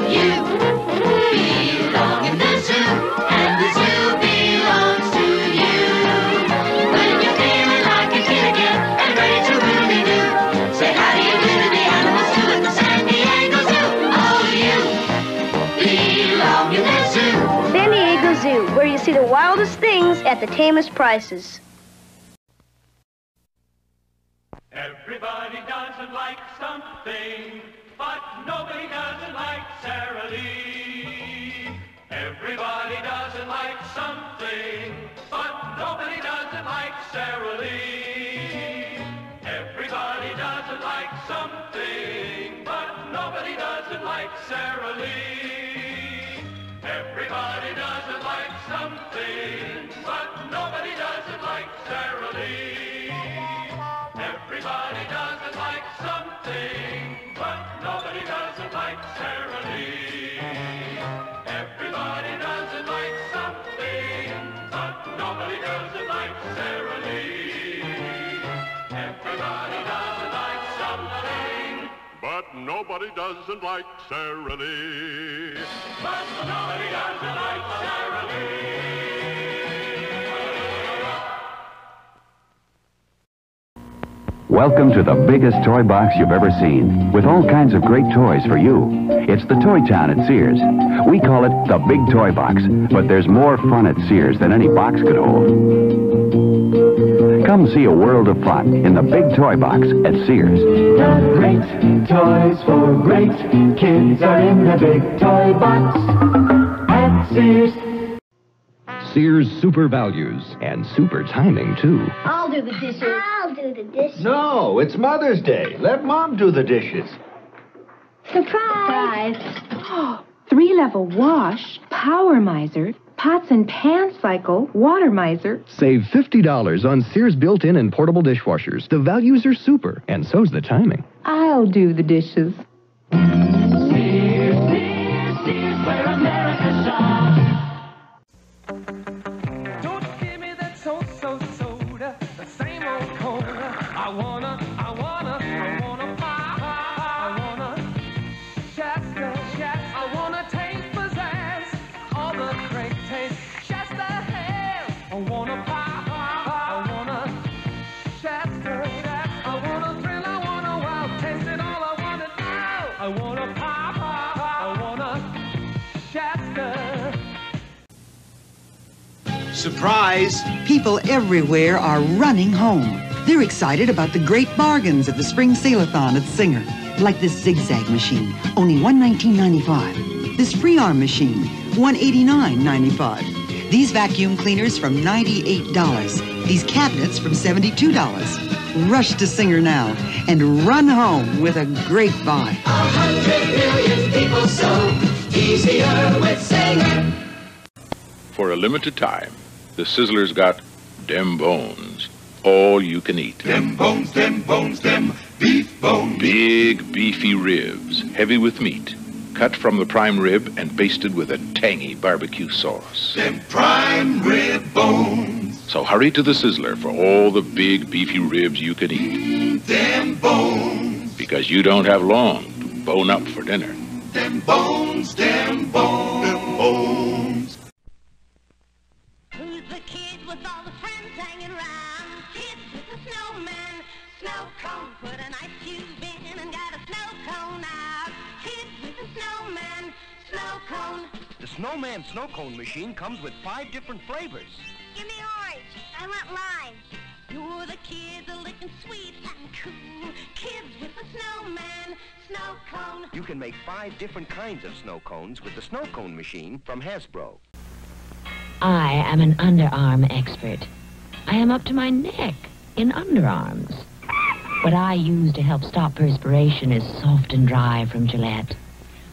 [SPEAKER 7] You belong in the zoo, and the zoo belongs to you. When you're feeling like a kid again and ready to really do, say how to the animals at the San Diego Zoo. Oh, you belong in the zoo.
[SPEAKER 33] San Diego Zoo, where you see the wildest things at the tamest prices.
[SPEAKER 7] Everybody doesn't like something, but nobody doesn't like Sara Lee. Everybody doesn't like something, but nobody doesn't like Sara Lee. Everybody doesn't like something, but nobody doesn't like Sara Lee. Everybody doesn't like something, but nobody doesn't like Sara nobody doesn't like Sara Lee. but nobody doesn't like Sara Lee.
[SPEAKER 166] Welcome to the biggest toy box you've ever seen, with all kinds of great toys for you. It's the Toy Town at Sears. We call it the Big Toy Box, but there's more fun at Sears than any box could hold. Come see a world of fun in the Big Toy Box at Sears.
[SPEAKER 7] The great toys for great kids are in the big toy box at Sears.
[SPEAKER 167] Sears Super Values and super timing, too.
[SPEAKER 33] I'll do the dishes. I'll do the dishes.
[SPEAKER 84] No, it's Mother's Day. Let Mom do the dishes.
[SPEAKER 33] Surprise!
[SPEAKER 58] Three level wash, power miser, pots and pan cycle, water miser.
[SPEAKER 167] Save $50 on Sears built in and portable dishwashers. The values are super, and so's the timing.
[SPEAKER 58] I'll do the dishes.
[SPEAKER 168] Surprise! People everywhere are running home. They're excited about the great bargains at the spring sale-a-thon at Singer. Like this zigzag machine, only $119.95. This free arm machine, $189.95. These vacuum cleaners from $98. These cabinets from $72. Rush to Singer now and run home with a great buy.
[SPEAKER 7] A hundred million people so easier with Singer.
[SPEAKER 169] For a limited time, the Sizzler's got dem bones. All you can eat.
[SPEAKER 33] Dem bones, dem bones, dem beef bones.
[SPEAKER 169] Big, beefy ribs, heavy with meat. Cut from the prime rib and basted with a tangy barbecue sauce.
[SPEAKER 33] Dem prime rib bones.
[SPEAKER 169] So hurry to the Sizzler for all the big, beefy ribs you can eat.
[SPEAKER 33] Dem bones.
[SPEAKER 169] Because you don't have long to bone up for dinner.
[SPEAKER 33] Dem bones, dem bones, dem bones.
[SPEAKER 170] Snowman Snow Cone
[SPEAKER 171] machine comes with five different flavors.
[SPEAKER 170] Give me orange. I want lime. You're the kids are looking sweet and cool. Kids with the snowman, snow cone.
[SPEAKER 171] You can make five different kinds of snow cones with the Snow Cone machine from Hasbro.
[SPEAKER 36] I am an underarm expert. I am up to my neck in underarms. What I use to help stop perspiration is soft and dry from Gillette.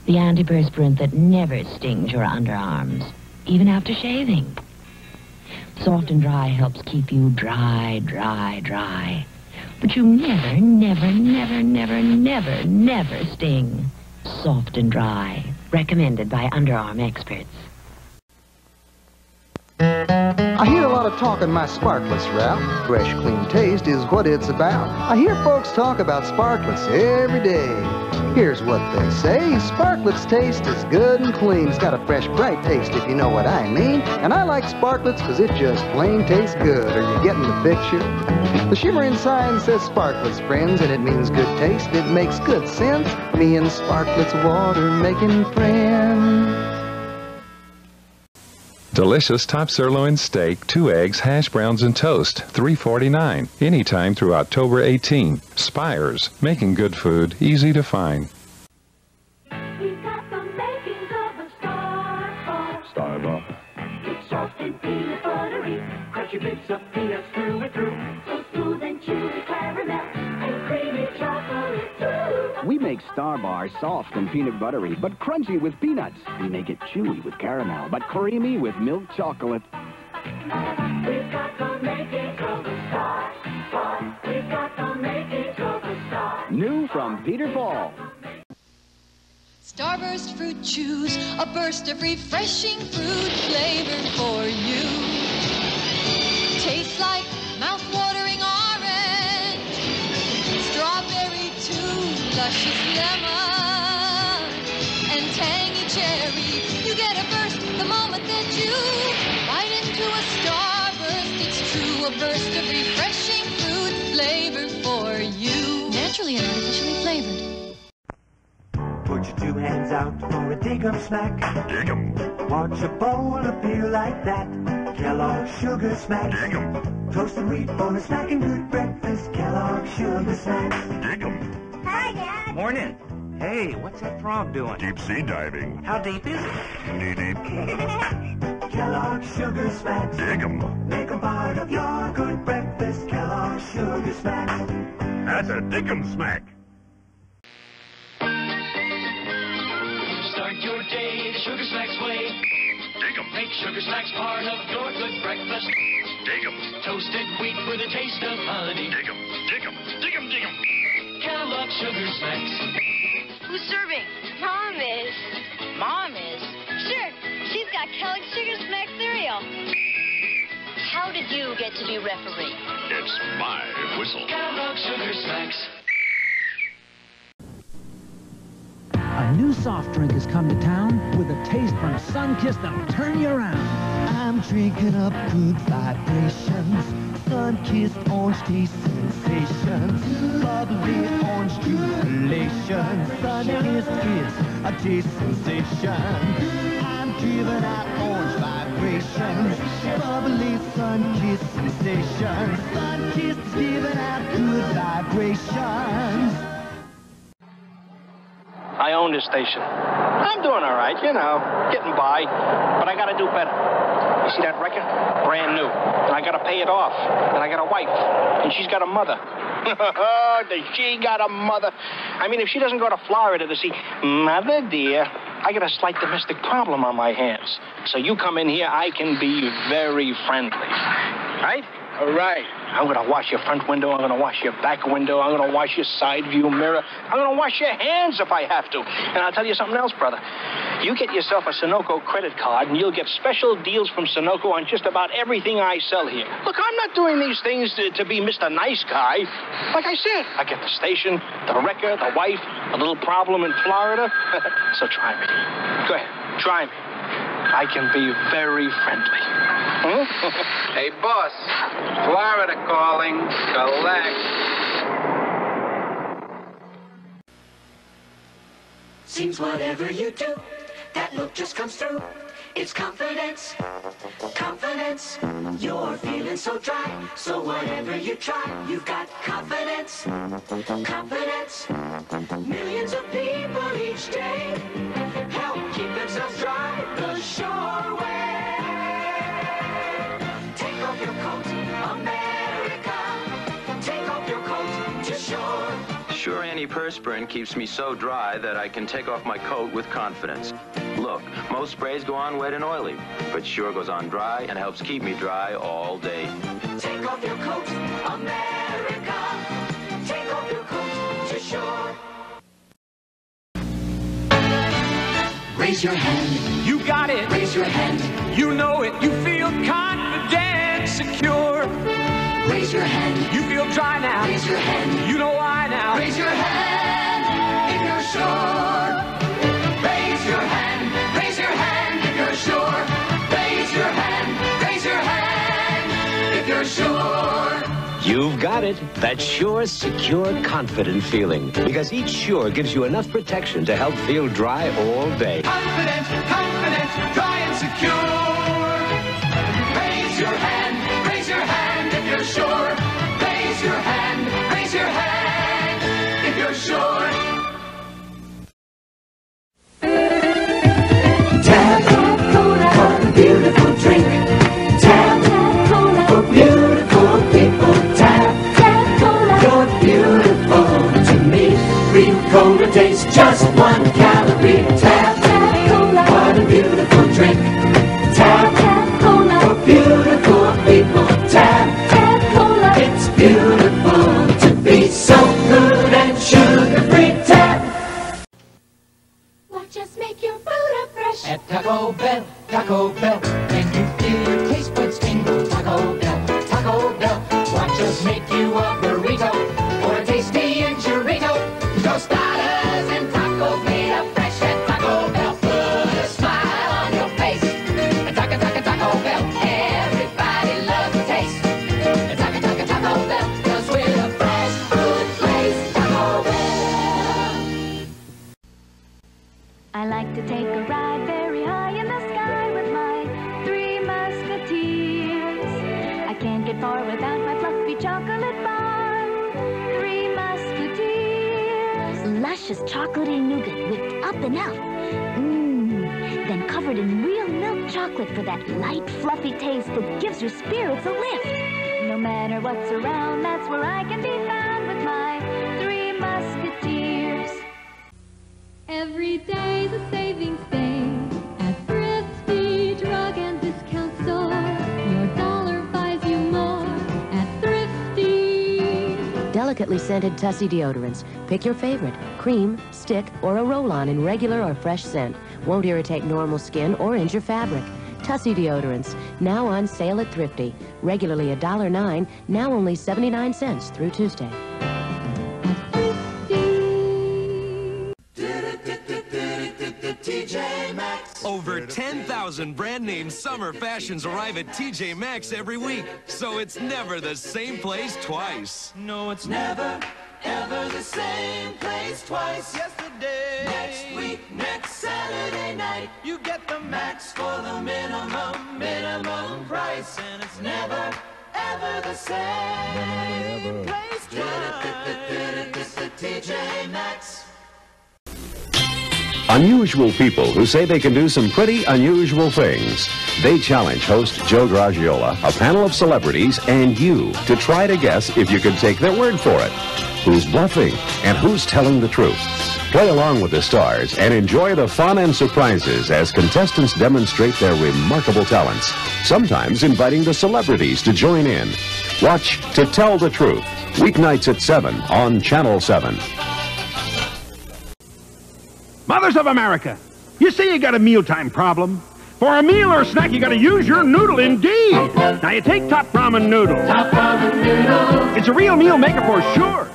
[SPEAKER 36] The antiperspirant that never stings your underarms, even after shaving. Soft and dry helps keep you dry, dry, dry. But you never, never, never, never, never, never sting. Soft and dry. Recommended by underarm experts.
[SPEAKER 172] I hear a lot of talk on my Sparklets route. Fresh, clean taste is what it's about. I hear folks talk about Sparklets every day. Here's what they say. Sparklets taste is good and clean. It's got a fresh, bright taste, if you know what I mean. And I like Sparklets because it just plain tastes good. Are you getting the picture? The shimmering sign says Sparklets, friends, and it means good taste. It makes good sense. Me and Sparklets water making friends.
[SPEAKER 34] Delicious top sirloin steak, two eggs, hash browns, and toast, $3.49. Anytime through October 18. Spires, making good food easy to find.
[SPEAKER 7] Star Bar. It's soft and peanut buttery. Crunchy bits of peanuts through and through. So smooth and chewy
[SPEAKER 173] make Star Bar soft and peanut buttery, but crunchy with peanuts. We make it chewy with caramel, but creamy with milk chocolate.
[SPEAKER 7] We've got the makings of a star. Star. We've got the makings of a star.
[SPEAKER 173] New from Peter Paul.
[SPEAKER 4] Starburst fruit chews, a burst of refreshing fruit flavor for you. Tastes like mouth-watering luscious lemon, and tangy cherry. You get a burst the moment that you bite into a starburst. It's true, a burst of refreshing fruit flavor for you. Naturally and artificially flavored.
[SPEAKER 7] Put your two hands out for a dig 'em snack. Dig 'em. Watch a bowl appear like that. Kellogg's Sugar Smacks. Dig 'em. Toasted wheat for a snack and good breakfast. Kellogg's Sugar Smacks. Dig 'em.
[SPEAKER 170] Hi, Dad.
[SPEAKER 174] Morning. Hey, what's that frog doing?
[SPEAKER 175] Deep sea diving.
[SPEAKER 174] How deep is it?
[SPEAKER 175] Knee deep.
[SPEAKER 7] Kellogg's Sugar Smacks.
[SPEAKER 175] Dig 'em.
[SPEAKER 7] Make 'em part of your good breakfast. Kellogg's Sugar Smacks.
[SPEAKER 175] That's a dig 'em smack.
[SPEAKER 7] Start your day the Sugar Smacks way.
[SPEAKER 175] Dig 'em.
[SPEAKER 7] Make Sugar Smacks part of your good breakfast.
[SPEAKER 175] Dig 'em.
[SPEAKER 7] Toasted wheat with a taste of honey.
[SPEAKER 175] Dig 'em. Dig 'em. Dig 'em. Dig 'em.
[SPEAKER 7] Kellogg's Sugar Smacks.
[SPEAKER 82] Who's serving? Mom is. Mom is? Sure. She's got Kellogg's Sugar Smack cereal. How did you get to be referee?
[SPEAKER 175] It's my whistle.
[SPEAKER 7] Kellogg's Sugar Smacks.
[SPEAKER 176] A new soft drink has come to town with a taste from Sunkist that'll turn you around.
[SPEAKER 177] I'm drinking up good vibrations. Sunkist orange taste sensations. Bubbly orange jubilation. Sunkist kiss, a taste sensation. I'm orange vibrations. Bubbly Sunkist sensation. Sunkist good vibrations.
[SPEAKER 174] I own this station. I'm doing all right, you know, getting by, but I got to do better. You see that record? Brand new. And I gotta pay it off. And I got a wife. And she's got a mother. Does she got a mother? I mean, if she doesn't go to Florida to see Mother dear, I got a slight domestic problem on my hands. So you come in here, I can be very friendly. Right? All right. I'm gonna wash your front window. I'm gonna wash your back window. I'm gonna wash your side view mirror. I'm gonna wash your hands if I have to. And I'll tell you something else, brother. You get yourself a Sunoco credit card, and you'll get special deals from Sunoco on just about everything I sell here. Look, I'm not doing these things to, to be Mr. Nice Guy. Like I said, I get the station, the wrecker, the wife, a little problem in Florida. so try me. Go ahead, try me. I can be very friendly. Hmm?
[SPEAKER 178] Hey, boss. Florida calling. Collect.
[SPEAKER 7] Seems whatever you do, that look just comes through. It's confidence, confidence. You're feeling so dry, so whatever you try, you've got confidence, confidence. Millions of people each day help keep themselves dry the sure way. Take off your coat, America. Take off your coat to shore.
[SPEAKER 179] Sure antiperspirant keeps me so dry that I can take off my coat with confidence. Look, most sprays go on wet and oily, but Sure goes on dry and helps keep me dry all day.
[SPEAKER 7] Take off your coat, America. Take off your coat to Sure. Raise your hand.
[SPEAKER 180] You got it.
[SPEAKER 7] Raise your hand.
[SPEAKER 180] You know it. You feel confident, secure.
[SPEAKER 7] Raise your hand.
[SPEAKER 180] You feel dry now.
[SPEAKER 7] Raise your hand.
[SPEAKER 180] You know why now.
[SPEAKER 7] Raise your hand if you're sure.
[SPEAKER 181] You've got it. That sure, secure, confident feeling. Because each Sure gives you enough protection to help feel dry all day.
[SPEAKER 7] Confident, confident, dry and secure. Raise your hand, raise your hand if you're sure. Raise your hand, tastes just one calorie. Tap Cola, what a beautiful drink. Tap Cola, for beautiful people. Tap Cola, it's beautiful to be so good and sugar-free. Tap.
[SPEAKER 33] Watch us make your Buddha fresh.
[SPEAKER 7] At Taco Bell, Taco Bell, can you feel your taste buds tingle? Taco Bell, Taco Bell, watch us make you a burrito up
[SPEAKER 182] and. Mmm. Then covered in real milk chocolate for that light, fluffy taste that gives your spirits a lift.
[SPEAKER 183] No matter what's around, that's where I can be found with my three musketeers.
[SPEAKER 4] Every day's a savings day at Thrifty Drug and Discount Store. Your dollar buys you more at Thrifty.
[SPEAKER 184] Delicately scented Tussy deodorants. Pick your favorite, cream, stick, or a roll-on in regular or fresh scent. Won't irritate normal skin or injure fabric. Tussy deodorants, now on sale at Thrifty. Regularly $1.09, now only 79 cents through Tuesday.
[SPEAKER 185] Over 10,000 brand name summer fashions arrive at TJ Maxx every week, so it's never the same place twice.
[SPEAKER 7] No, it's never, ever the same place twice. Yesterday. Next week, next Saturday night, you get the max for the minimum, minimum price. And it's never, ever the same place twice. TJ Maxx.
[SPEAKER 186] Unusual people who say they can do some pretty unusual things. They challenge host Joe Garagiola, a panel of celebrities, and you to try to guess if you can take their word for it. Who's bluffing and who's telling the truth? Play along with the stars and enjoy the fun and surprises as contestants demonstrate their remarkable talents, sometimes inviting the celebrities to join in. Watch To Tell the Truth, weeknights at 7 on Channel 7.
[SPEAKER 187] Mothers of America, you say you got a mealtime problem. For a meal or snack, you gotta use your noodle indeed. Now you take Top Ramen Noodles. Top Ramen Noodles. It's a real meal maker for sure.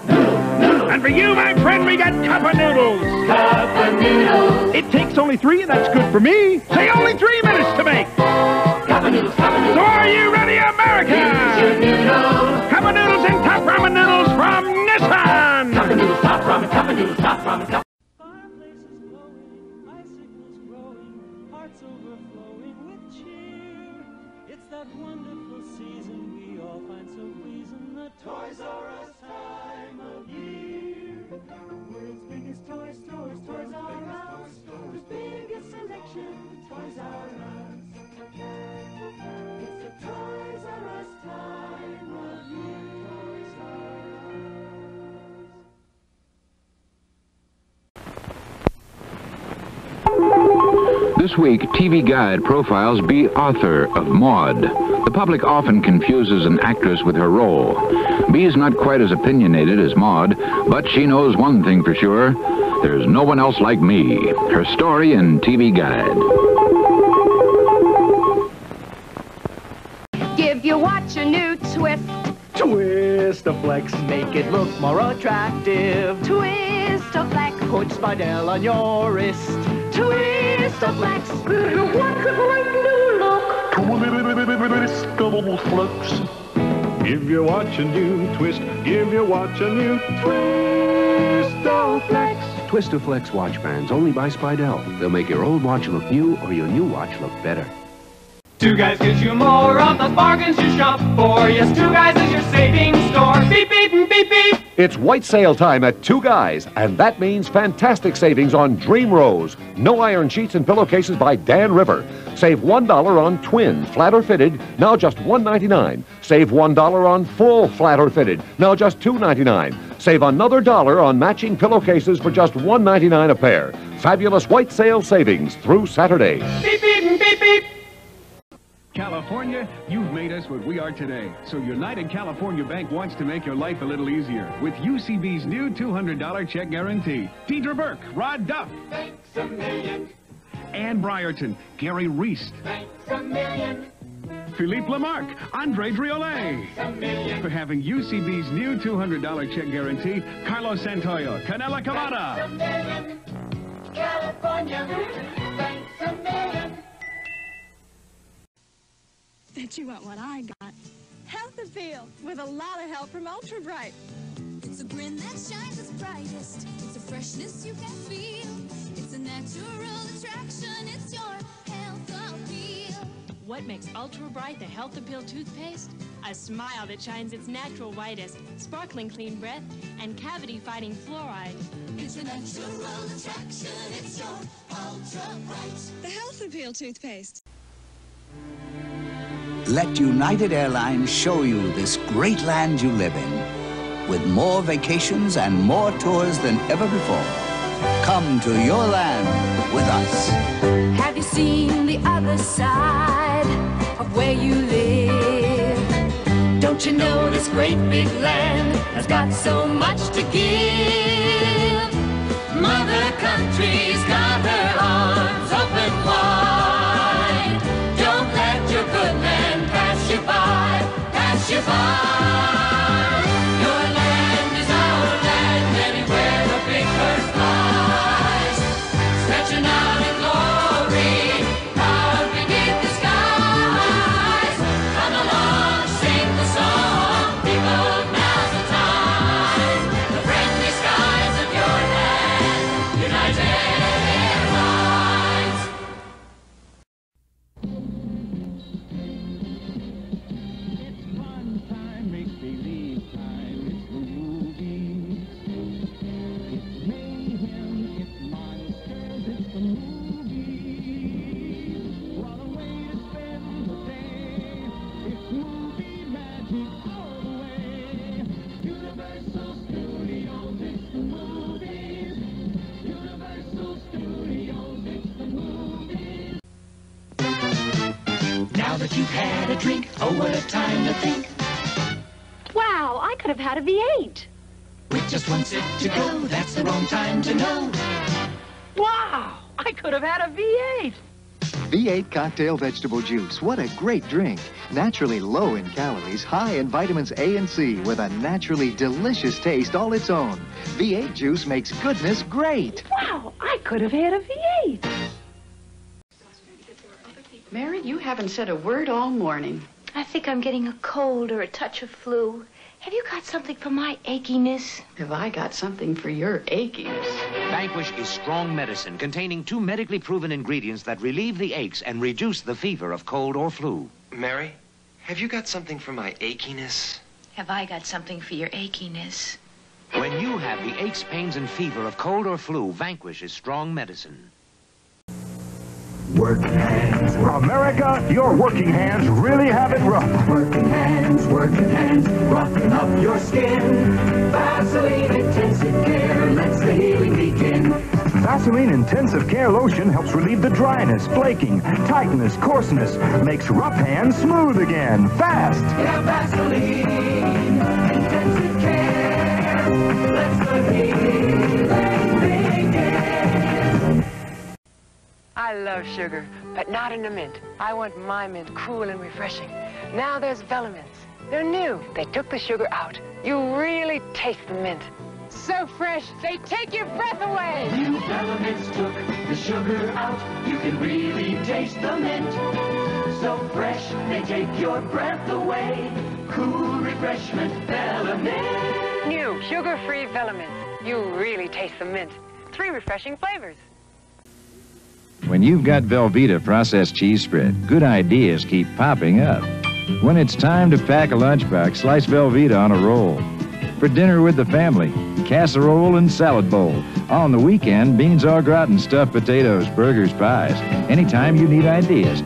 [SPEAKER 187] And for you, my friend, we got Cup of Noodles. Cup of Noodles. It takes only three, and that's good for me. Say only three minutes to make. Cup of Noodles, Cup of Noodles. So are you ready, America? Use your noodles. Cup of Noodles and Top Ramen Noodles from Nissin. Cup of Noodles, Top Ramen, Cup of Noodles, Top Ramen, Cup
[SPEAKER 188] Us time of year. The world's biggest toy stores, Toys Us. The biggest selection, Toys Us. It's the Toys R Us time of year.
[SPEAKER 189] This week, TV Guide profiles Bea Arthur of Maud. The public often confuses an actress with her role. Bea is not quite as opinionated as Maud, but she knows one thing for sure. There's no one else like me. Her story in TV Guide.
[SPEAKER 58] Give your watch a new twist.
[SPEAKER 188] Twist a flex, make it look more attractive.
[SPEAKER 58] Twist a flex.
[SPEAKER 188] Put Speidel on your wrist.
[SPEAKER 58] Twist a flex.
[SPEAKER 188] What's a great new look? Twist flex. Give your watch a new twist. Give your watch a new twist. flex.
[SPEAKER 55] Twistaflex watch bands only by Speidel. They'll make your old watch look new or your new watch look better.
[SPEAKER 7] Two guys gives you more of the bargains you shop for. Yes, two guys is your savings store. Beep, beep, and beep, beep.
[SPEAKER 150] It's white sale time at Two Guys, and that means fantastic savings on Dream Rose. No iron sheets and pillowcases by Dan River. Save $1 on twin, flat or fitted, now just $1.99. Save $1 on full, flat or fitted, now just $2.99. Save another dollar on matching pillowcases for just $1.99 a pair. Fabulous white sale savings through Saturday.
[SPEAKER 187] California, you've made us what we are today. So United California Bank wants to make your life a little easier with UCB's new $200 check guarantee. Deidre Burke, Rod Duff.
[SPEAKER 188] Thanks a million.
[SPEAKER 187] Ann Bryerton, Gary Reese,
[SPEAKER 188] Thanks a million.
[SPEAKER 187] Philippe Lamarck, Andre Driolet. For having UCB's new $200 check guarantee, Carlos Santoyo, Canela Cavada.
[SPEAKER 188] California. Thanks a million.
[SPEAKER 190] Bet you want what I got. Health appeal with a lot of help from Ultra Brite.
[SPEAKER 4] It's a grin that shines its brightest. It's a freshness you can feel. It's a natural attraction. It's your health appeal.
[SPEAKER 191] What makes Ultra Brite the Health Appeal toothpaste? A smile that shines its natural whitest, sparkling clean breath, and cavity-fighting fluoride.
[SPEAKER 4] It's a natural attraction. It's your Ultra Brite.
[SPEAKER 190] The Health Appeal toothpaste.
[SPEAKER 172] Let United Airlines show you this great land you live in. With more vacations and more tours than ever before. Come to your land with us.
[SPEAKER 34] Have you seen the other side of where you live? Don't you know this great big land has got so much to give? Mother Country's got her arms by,
[SPEAKER 7] Now you've had a drink, oh, what a time to think.
[SPEAKER 58] Wow, I could have had a V8.
[SPEAKER 7] With just one sip to go, that's the wrong time to know.
[SPEAKER 58] Wow, I could have had a V8.
[SPEAKER 192] V8 cocktail vegetable juice. What a great drink. Naturally low in calories, high in vitamins A and C, with a naturally delicious taste all its own. V8 juice makes goodness great.
[SPEAKER 58] Wow, I could have had a V8.
[SPEAKER 193] Mary, you haven't said a word all morning.
[SPEAKER 194] I think I'm getting a cold or a touch of flu. Have you got something for my achiness?
[SPEAKER 193] Have I got something for your achiness?
[SPEAKER 11] Vanquish is strong medicine containing two medically proven ingredients that relieve the aches and reduce the fever of cold or flu.
[SPEAKER 195] Mary, have you got something for my achiness?
[SPEAKER 194] Have I got something for your achiness?
[SPEAKER 11] When you have the aches, pains, and fever of cold or flu, Vanquish is strong medicine.
[SPEAKER 196] Working hands. America, your working hands really have it rough.
[SPEAKER 7] Working hands, working hands, roughing up your skin. Vaseline Intensive Care lets the healing begin.
[SPEAKER 196] Vaseline Intensive Care Lotion helps relieve the dryness, flaking, tightness, coarseness, makes rough hands smooth again, fast.
[SPEAKER 7] Yeah, Vaseline Intensive Care lets the healing
[SPEAKER 197] I love sugar, but not in a mint. I want my mint cool and refreshing. Now there's Velamints. They're new. They took the sugar out. You really taste the mint. So fresh, they take your breath away.
[SPEAKER 7] New Velamints took the sugar out. You can really taste the mint. So fresh, they take your breath away. Cool refreshment, Velamint.
[SPEAKER 197] New sugar-free Velamints. You really taste the mint. Three refreshing flavors.
[SPEAKER 198] When you've got Velveeta processed cheese spread, good ideas keep popping up. When it's time to pack a lunchbox, slice Velveeta on a roll. For dinner with the family, casserole and salad bowl. On the weekend, beans au gratin, stuffed potatoes, burgers, pies. Anytime you need ideas,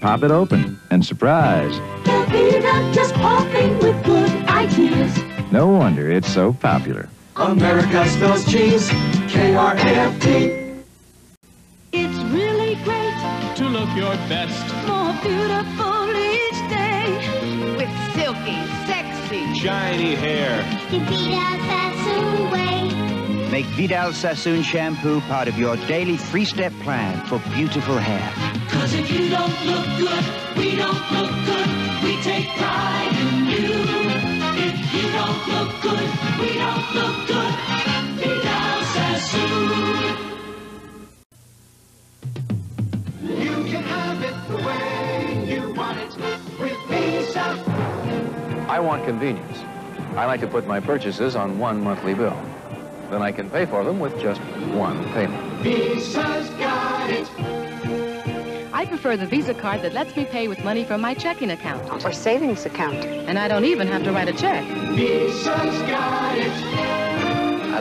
[SPEAKER 198] pop it open and surprise.
[SPEAKER 7] Velveeta just popping with good ideas.
[SPEAKER 198] No wonder it's so popular.
[SPEAKER 7] America spells cheese, K-R-A-F-T.
[SPEAKER 58] It's really great,
[SPEAKER 55] To look your best,
[SPEAKER 58] more beautiful each day. With silky, sexy,
[SPEAKER 55] shiny hair.
[SPEAKER 33] The Vidal Sassoon way.
[SPEAKER 199] Make Vidal Sassoon shampoo part of your daily three-step plan for beautiful hair.
[SPEAKER 7] Cause if you don't look good, we don't look good. We take pride in you. If you don't look good, we don't look good. Vidal Sassoon. Can have it the way you want it with Visa.
[SPEAKER 200] I want convenience. I like to put my purchases on one monthly bill. Then I can pay for them with just one payment.
[SPEAKER 7] Visa's got it.
[SPEAKER 201] I prefer the Visa card that lets me pay with money from my checking account.
[SPEAKER 193] Or savings account.
[SPEAKER 201] And I don't even have to write a check.
[SPEAKER 7] Visa's got it.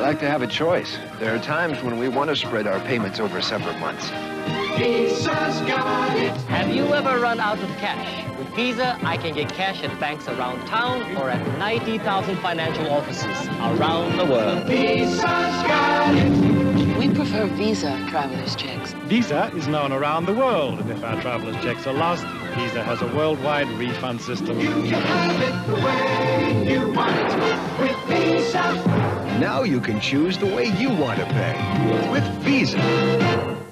[SPEAKER 3] I like to have a choice. There are times when we want to spread our payments over several months.
[SPEAKER 7] Visa's got it.
[SPEAKER 202] Have you ever run out of cash? With Visa, I can get cash at banks around town or at 90,000 financial offices around the world.
[SPEAKER 7] Visa's got it.
[SPEAKER 201] We prefer Visa traveler's checks.
[SPEAKER 203] Visa is known around the world, and if our travelers' checks are lost, Visa has a worldwide refund system.
[SPEAKER 7] You can have it the way you want it with Visa.
[SPEAKER 3] Now you can choose the way you want to pay with Visa.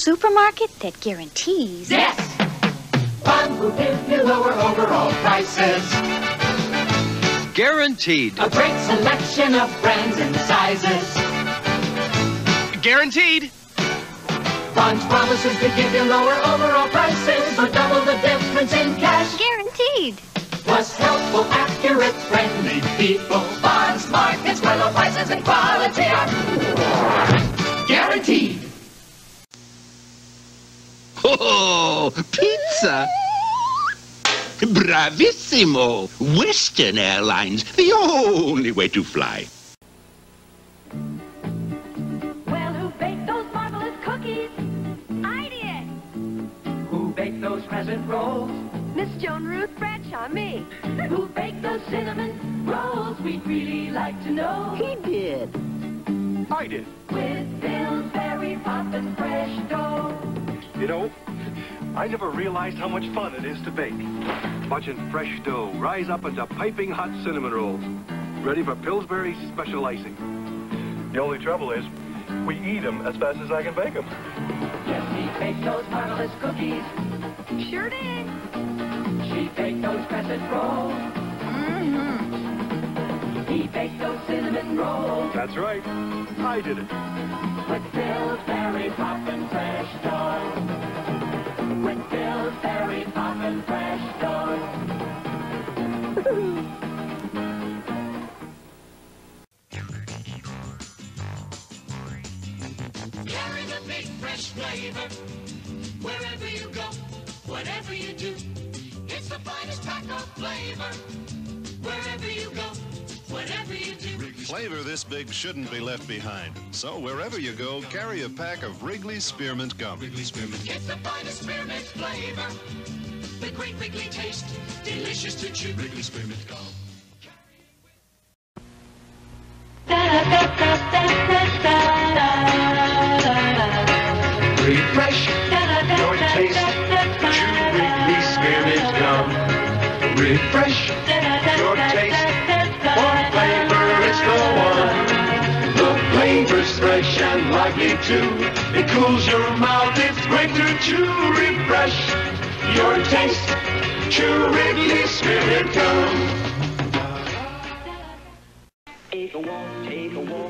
[SPEAKER 34] Supermarket that guarantees.
[SPEAKER 7] Yes! One will give you lower overall prices.
[SPEAKER 204] Guaranteed.
[SPEAKER 7] A great selection of brands and sizes.
[SPEAKER 204] Guaranteed.
[SPEAKER 34] Vons promises to give you lower overall prices, but double the difference in cash.
[SPEAKER 205] Guaranteed.
[SPEAKER 34] Plus helpful, accurate, friendly people. Vons, markets, where low prices and quality are guaranteed.
[SPEAKER 39] Oh, pizza! Bravissimo! Western Airlines, the only way to fly.
[SPEAKER 58] Well, who baked those marvelous cookies? I did.
[SPEAKER 34] Who baked those crescent rolls?
[SPEAKER 58] Miss Joan Ruth Bradshaw, me.
[SPEAKER 34] Who baked those cinnamon rolls? We'd really like to know.
[SPEAKER 58] He did.
[SPEAKER 206] I did.
[SPEAKER 34] With Pillsbury Poppin' Fresh Dough.
[SPEAKER 206] You know, I never realized how much fun it is to bake. Watching fresh dough rise up into piping hot cinnamon rolls, ready for Pillsbury's special icing. The only trouble is, we eat them as fast as I can bake them.
[SPEAKER 34] Yes, he baked those marvelous cookies.
[SPEAKER 58] Sure did.
[SPEAKER 34] She baked those crescent rolls.
[SPEAKER 58] Mm-hmm.
[SPEAKER 34] He baked those cinnamon rolls.
[SPEAKER 206] That's right. I did it.
[SPEAKER 34] With Pillsbury Poppin' Fresh Dough. With Pillsbury Poppin' Fresh.
[SPEAKER 7] Carry the big fresh flavor wherever you go, whatever you do. It's the finest pack of flavor wherever you go.
[SPEAKER 84] Flavor this big shouldn't be left behind. So wherever you go, carry a pack of Wrigley Spearmint Gum. Wrigley Spearmint.
[SPEAKER 7] Get the finest spearmint flavor, the great Wrigley taste, delicious to chew. Wrigley Spearmint Gum.
[SPEAKER 34] Refresh your taste. Chew Wrigley Spearmint Gum. Refresh and lively too. It cools your mouth, it's great to chew. Refresh your taste. Chew Wrigley Spearmint Gum.
[SPEAKER 207] Take a walk, take a walk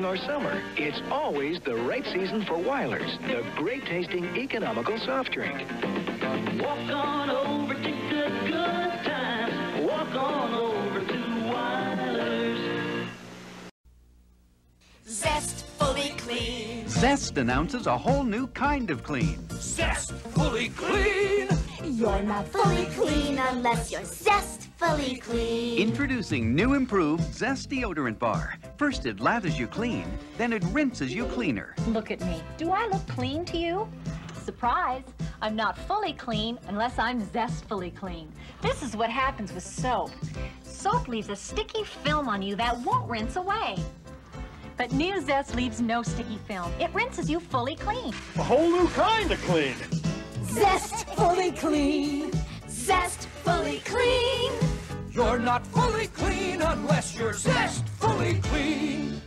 [SPEAKER 208] spring or summer, it's always the right season for Wyler's, the great tasting economical soft drink.
[SPEAKER 207] Walk on over to good, good times. Walk on over to Wyler's.
[SPEAKER 33] Zest fully clean.
[SPEAKER 1] Zest announces a whole new kind of clean.
[SPEAKER 33] Zest fully clean. You're not fully clean unless you're zest fully clean.
[SPEAKER 1] Introducing new improved Zest deodorant bar. First it lathers you clean, then it rinses you cleaner.
[SPEAKER 209] Look at me. Do I look clean to you? Surprise! I'm not fully clean unless I'm zestfully clean. This is what happens with soap. Soap leaves a sticky film on you that won't rinse away. But new Zest leaves no sticky film. It rinses you fully clean.
[SPEAKER 206] A whole new kind of clean.
[SPEAKER 33] Zest fully clean. Zest fully clean.
[SPEAKER 34] You're not fully clean unless you're zest fully clean.